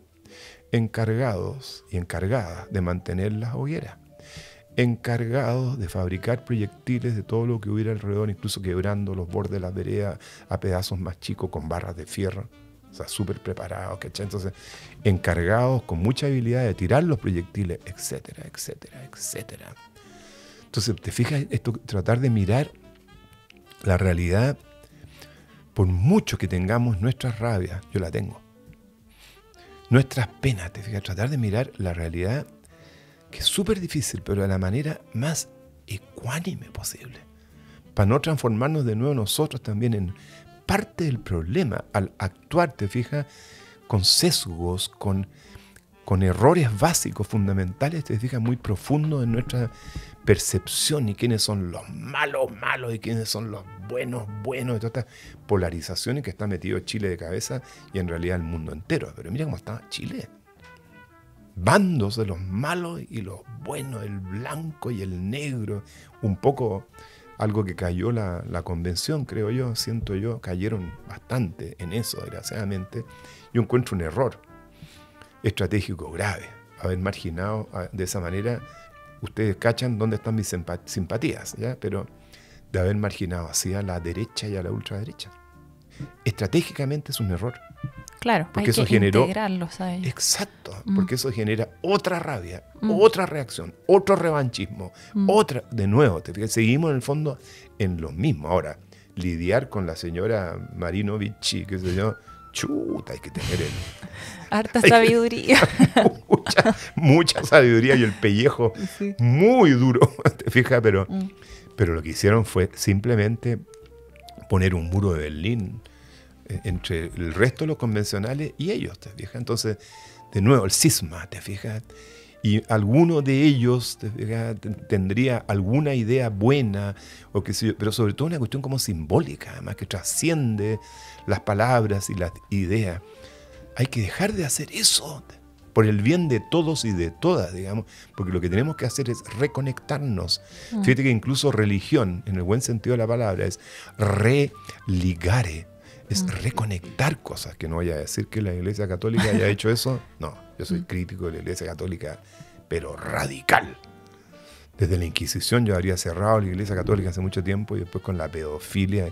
Encargados y encargadas de mantener las hogueras encargados de fabricar proyectiles de todo lo que hubiera alrededor, incluso quebrando los bordes de la vereda a pedazos más chicos con barras de fierro. O sea, súper preparados, ¿cachai? Entonces, encargados con mucha habilidad de tirar los proyectiles, etcétera, etcétera, etcétera. Entonces, te fijas, esto, tratar de mirar la realidad, por mucho que tengamos nuestras rabias, yo la tengo, nuestras penas, te fijas, tratar de mirar la realidad que es súper difícil, pero de la manera más ecuánime posible, para no transformarnos de nuevo nosotros también en parte del problema al actuar, te fijas, con sesgos, con, con errores básicos, fundamentales, te fijas, muy profundos en nuestra percepción y quiénes son los malos, malos y quiénes son los buenos, buenos, y todas estas polarizaciones que está metido Chile de cabeza y en realidad el mundo entero. Pero mira cómo está Chile bandos de los malos y los buenos, el blanco y el negro, un poco algo que cayó la, convención, creo yo, siento yo, cayeron bastante en eso, desgraciadamente. Yo encuentro un error estratégico grave, haber marginado ah, de esa manera, ustedes cachan dónde están mis simpatías, ¿ya? pero de haber marginado así a la derecha y a la ultraderecha. Estratégicamente es un error. Claro, porque hay eso que generó. Exacto, mm. porque eso genera otra rabia, mm. otra reacción, otro revanchismo, mm. otra, de nuevo, te seguimos en el fondo en lo mismo. Ahora, lidiar con la señora Marinovich, qué sé yo, chuta, hay que tener el... Harta sabiduría. mucha, mucha, sabiduría y el pellejo muy duro, te fijas, pero, pero lo que hicieron fue simplemente poner un muro de Berlín eh, entre el resto de los convencionales y ellos, ¿te fijas? Entonces, de nuevo, el cisma, ¿te fijas? Y alguno de ellos tendría alguna idea buena, o que pero sobre todo una cuestión como simbólica, además que trasciende las palabras y las ideas. Hay que dejar de hacer eso por el bien de todos y de todas, digamos, porque lo que tenemos que hacer es reconectarnos. Mm. Fíjate que incluso religión, en el buen sentido de la palabra, es religare, es mm. reconectar cosas, que no vaya a decir que la Iglesia Católica haya hecho eso. No, yo soy mm. crítico de la Iglesia Católica, pero radical. Desde la Inquisición yo habría cerrado la Iglesia Católica hace mucho tiempo y después con la pedofilia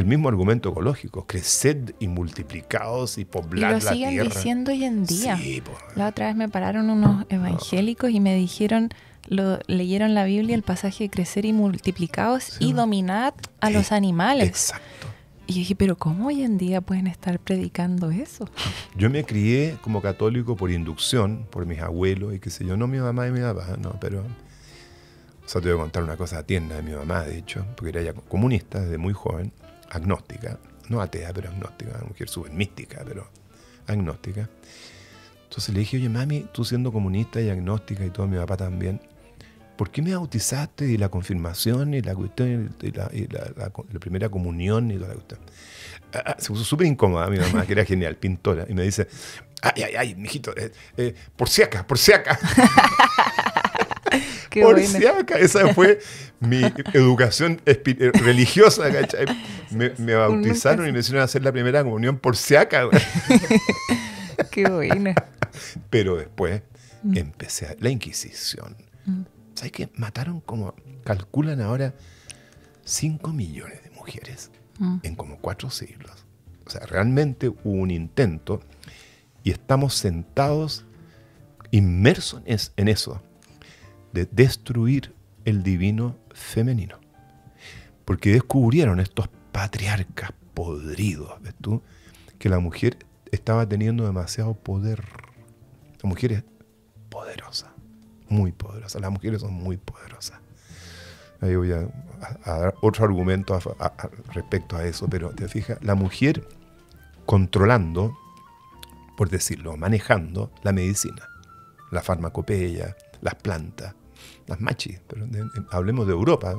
el mismo argumento ecológico, creced y multiplicados y poblad la tierra. Y lo siguen diciendo hoy en día. la otra vez me pararon unos evangélicos y me dijeron, lo, leyeron la Biblia, el pasaje de crecer y multiplicados y dominad a los animales. Exacto. Y dije, pero ¿cómo hoy en día pueden estar predicando eso? Yo me crié como católico por inducción, por mis abuelos y qué sé yo, no mi mamá y mi papá, no, pero... O sea, te voy a contar una cosa tienda de mi mamá, de hecho, porque era ya comunista desde muy joven agnóstica, no atea, pero agnóstica, una mujer súper mística, pero agnóstica. Entonces le dije, oye, mami, tú siendo comunista y agnóstica y todo, mi papá también, ¿por qué me bautizaste y la confirmación y la cuestión y la, primera comunión y toda la cuestión? Ah, ah, se puso súper incómoda mi mamá, que era genial, pintora, y me dice, ay, ay, ay, mijito, eh, eh, por si acá, por si acá. por si acá, esa fue mi educación eh, religiosa, ¿cachai? Me, bautizaron y me hicieron hacer la primera comunión por si acá. Qué buena. Pero después mm. empecé a, la Inquisición. Mm. ¿Sabes qué? Mataron como, calculan ahora, 5 millones de mujeres mm. en como 4 siglos. O sea, realmente hubo un intento y estamos sentados inmersos en eso, de destruir el divino femenino. Porque descubrieron estos patriarcas podridos, ¿ves tú? Que la mujer estaba teniendo demasiado poder. La mujer es poderosa, muy poderosa. Las mujeres son muy poderosas. Ahí voy a, dar otro argumento respecto a eso, pero te fijas, la mujer controlando, por decirlo, manejando la medicina, la farmacopeia, las plantas, las machis, pero hablemos de Europa,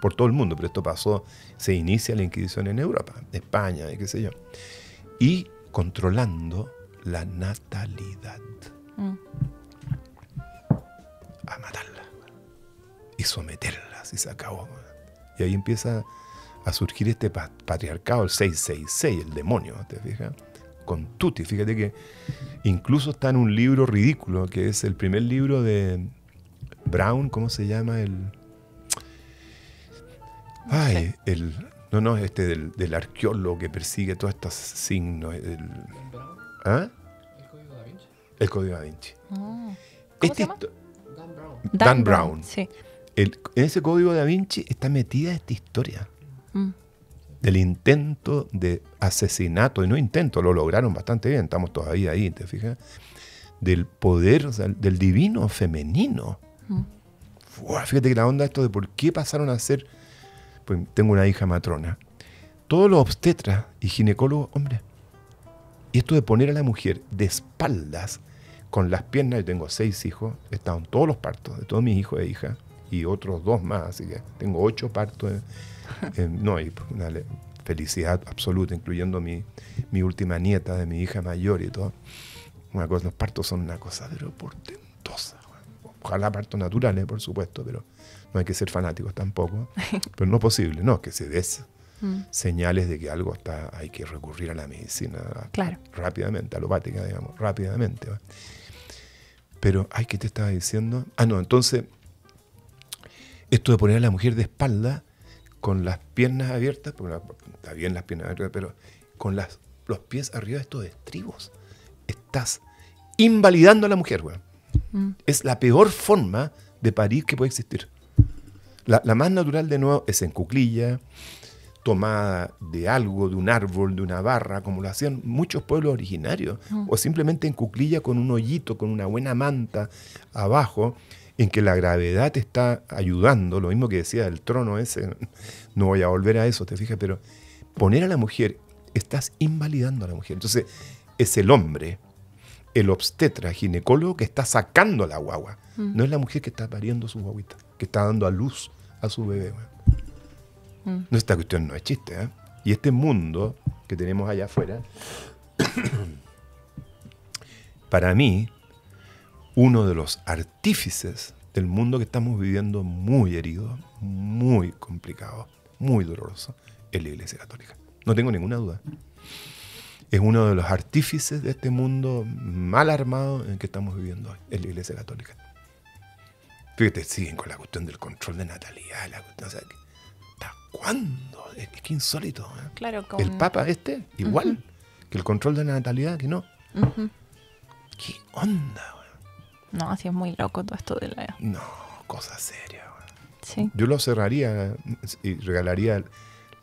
por todo el mundo, pero esto pasó, se inicia la Inquisición en Europa, España y qué sé yo, y controlando la natalidad. Mm. A matarla y someterla, si se acabó. Y ahí empieza a surgir este patriarcado, el 666, el demonio, ¿te fijas? Con Tutti, fíjate que incluso está en un libro ridículo, que es el primer libro de, Brown, ¿cómo se llama? El. Ay, el. No, no, este del, arqueólogo que persigue todos estos signos. El, ¿Ah? ¿El código da Vinci? El código da Vinci. Ah. ¿Cómo este se llama? Dan Brown. Dan, Brown. Sí. en ese código da Vinci está metida esta historia. Mm. Del intento de asesinato, y no intento, lo lograron bastante bien, estamos todavía ahí, ¿te fijas? Del poder, o sea, del divino femenino fíjate que la onda esto de por qué pasaron a ser, pues tengo una hija matrona, todos los obstetras y ginecólogos, hombre, y esto de poner a la mujer de espaldas, con las piernas, yo tengo seis hijos, he todos los partos de todos mis hijos e hijas, y otros dos más, así que tengo ocho partos, no, hay una felicidad absoluta, incluyendo mi, mi última nieta de mi hija mayor y todo. Una cosa, los partos son una cosa, pero portentosa. Ojalá partos naturales, por supuesto, pero no hay que ser fanáticos tampoco. Pero no es posible, no, que se des mm. señales de que algo está, hay que recurrir a la medicina claro. rápidamente, alopática, digamos, rápidamente. Pero, ay, ¿qué te estaba diciendo? Ah, no, entonces, esto de poner a la mujer de espalda con las piernas abiertas, porque está bien las piernas abiertas, pero con las, los pies arriba de estos estribos, estás invalidando a la mujer, güey. Mm. Es la peor forma de parir que puede existir. La, más natural, de nuevo, es en cuclilla, tomada de algo, de un árbol, de una barra, como lo hacían muchos pueblos originarios, mm. o simplemente en cuclilla con un hoyito, con una buena manta abajo, en que la gravedad te está ayudando, lo mismo que decía el trono ese, no voy a volver a eso, te fijas, pero poner a la mujer, estás invalidando a la mujer. Entonces, es el hombre el obstetra, ginecólogo que está sacando la guagua. Mm. No es la mujer que está pariendo su guaguita, que está dando a luz a su bebé. Mm. No, esta cuestión no es chiste. ¿eh? Y este mundo que tenemos allá afuera para mí, uno de los artífices del mundo que estamos viviendo muy herido, muy complicado, muy doloroso, es la Iglesia Católica. No tengo ninguna duda. Es uno de los artífices de este mundo mal armado en que estamos viviendo hoy, es la Iglesia Católica. Fíjate, siguen con la cuestión del control de natalidad, la cuestión, o sea, ¿hasta cuándo? Es, que insólito. ¿eh? Claro, El Papa este, igual, que el control de la natalidad, que no. ¿Qué onda? No, así es muy loco todo esto de la... No, cosa seria. Sí. Yo lo cerraría y regalaría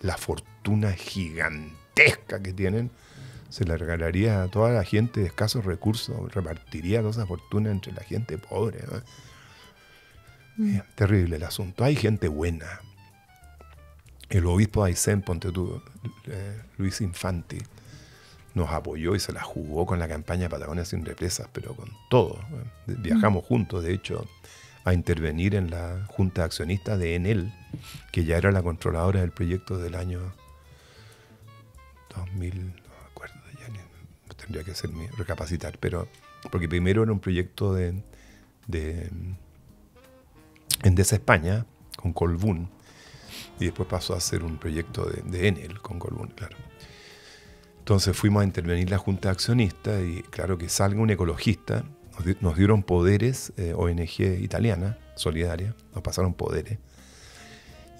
la fortuna gigantesca que tienen. Se la regalaría a toda la gente de escasos recursos. Repartiría toda esa fortuna entre la gente pobre. Mm. Terrible el asunto. Hay gente buena. El obispo de Aysén, ponte tú, eh, Luis Infanti, nos apoyó y se la jugó con la campaña Patagonia sin represas, pero con todo. Viajamos mm. juntos, de hecho, a intervenir en la junta accionista de Enel, que ya era la controladora del proyecto del año 2000, tendría que ser recapacitar, pero porque primero era un proyecto de, de Endesa España con Colbún y después pasó a ser un proyecto de, de Enel con Colbún, claro. Entonces fuimos a intervenir la Junta de Accionistas y claro que salga un ecologista, nos, dieron poderes, eh, ONG italiana, solidaria, nos pasaron poderes.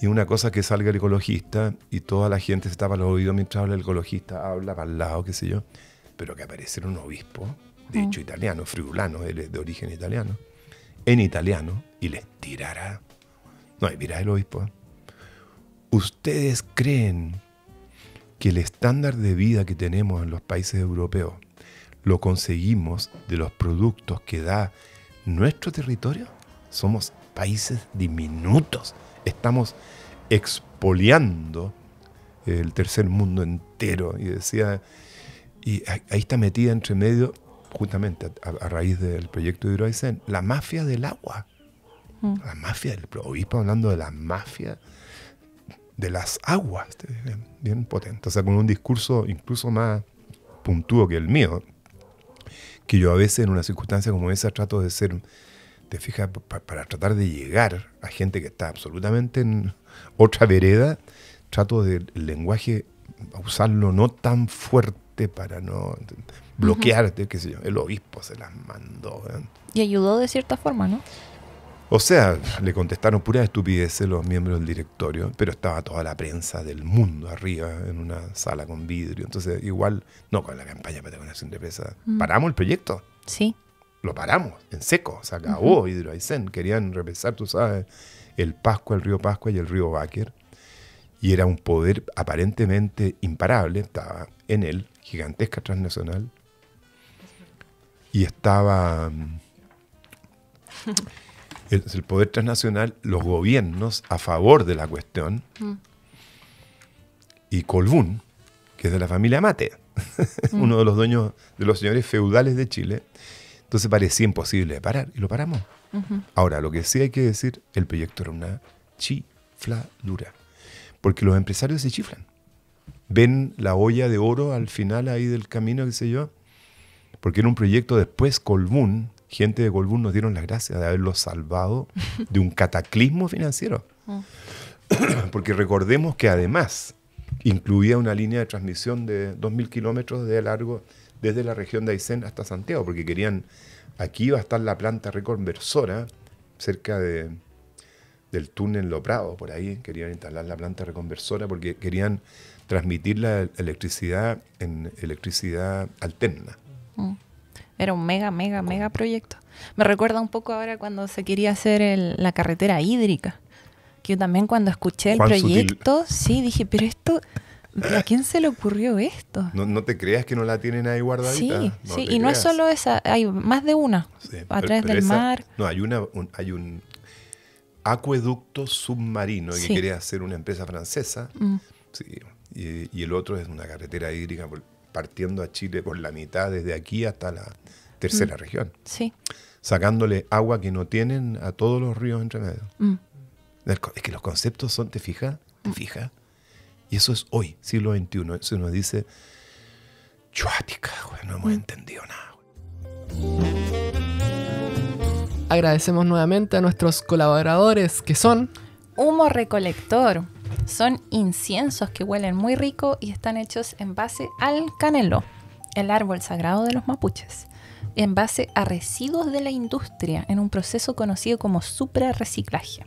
Y una cosa que salga el ecologista y toda la gente se tapa los oídos mientras habla el ecologista, habla para el lado, qué sé yo, pero que apareciera un obispo, de hecho mm. italiano, friulano, él es de origen italiano, en italiano, y les tirara. No, mira el obispo. ¿eh? ¿Ustedes creen que el estándar de vida que tenemos en los países europeos lo conseguimos de los productos que da nuestro territorio? Somos países diminutos. Estamos expoliando el tercer mundo entero. Y decía, y ahí está metida entre medio, justamente a, raíz del proyecto de Hidroaicén, la mafia del agua. Mm. La mafia del obispo hablando de la mafia de las aguas, bien, potente, o sea, con un discurso incluso más puntúo que el mío, que yo a veces en una circunstancia como esa trato de ser, te fijas, para tratar de llegar a gente que está absolutamente en otra vereda, trato del lenguaje usarlo no tan fuerte para no bloquearte, qué sé yo, el obispo se las mandó. Y ayudó de cierta forma, ¿no? O sea, le contestaron pura estupidez los miembros del directorio, pero estaba toda la prensa del mundo arriba en una sala con vidrio. Entonces, igual, no con la campaña Patagonia sin represa. Mm. ¿Paramos el proyecto? Sí. Lo paramos, en seco. Se acabó uh Querían represar, tú sabes, el Pascua, el río Pascua y el río Báquer. Y era un poder aparentemente imparable. Estaba en él, gigantesca transnacional. Y estaba. Mm, el poder transnacional, los gobiernos a favor de la cuestión, mm. y Colbún, que es de la familia Mate, mm. uno de los dueños de los señores feudales de Chile. Entonces parecía imposible de parar y lo paramos. Ahora, lo que sí hay que decir, el proyecto era una chifladura, porque los empresarios se chiflan. Ven la olla de oro al final ahí del camino, qué sé yo, porque era un proyecto después Colbún, gente de Colbún nos dieron las gracias de haberlos salvado de un cataclismo financiero. Mm. Porque recordemos que además incluía una línea de transmisión de 2.000 kilómetros de largo desde la región de Aysén hasta Santiago, porque querían, aquí iba a estar la planta reconversora, cerca de, del túnel Loprado, por ahí, querían instalar la planta reconversora porque querían transmitir la electricidad en electricidad alterna. Mm. Era un mega, mega, mega proyecto. Me recuerda un poco ahora cuando se quería hacer la carretera hídrica. Que yo también cuando escuché el proyecto, sí, dije, pero esto, ¿a quién se le ocurrió esto? No, te creas que no la tienen ahí guardadita. Sí, sí, y no es solo esa, hay más de una, a través del mar. No, hay, una, un, hay un acueducto submarino que quería hacer una empresa francesa. Mm. Sí, y, y, el otro es una carretera hídrica partiendo a Chile por la mitad desde aquí hasta la tercera mm. región. Sí. Sacándole agua que no tienen a todos los ríos entre medio. Mm. Es que los conceptos son, ¿te fijas? ¿Te mm. fijas? Y eso es hoy, siglo XXI. Eso nos dice, chuática, no hemos entendido nada. Agradecemos nuevamente a nuestros colaboradores que son Humo Recolector. Son inciensos que huelen muy rico y están hechos en base al canelo, el árbol sagrado de los mapuches, en base a residuos de la industria en un proceso conocido como supra-reciclaje.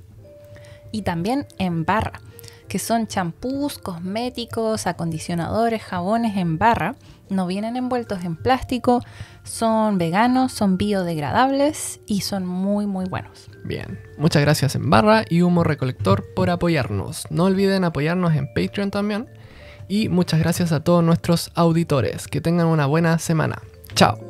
Y también en barra, que son champús, cosméticos, acondicionadores, jabones en barra. No vienen envueltos en plástico, son veganos, son biodegradables y son muy muy buenos. Bien, muchas gracias en barra y Humo Recolector por apoyarnos. No olviden apoyarnos en Patreon también. Y muchas gracias a todos nuestros auditores. Que tengan una buena semana. Chao.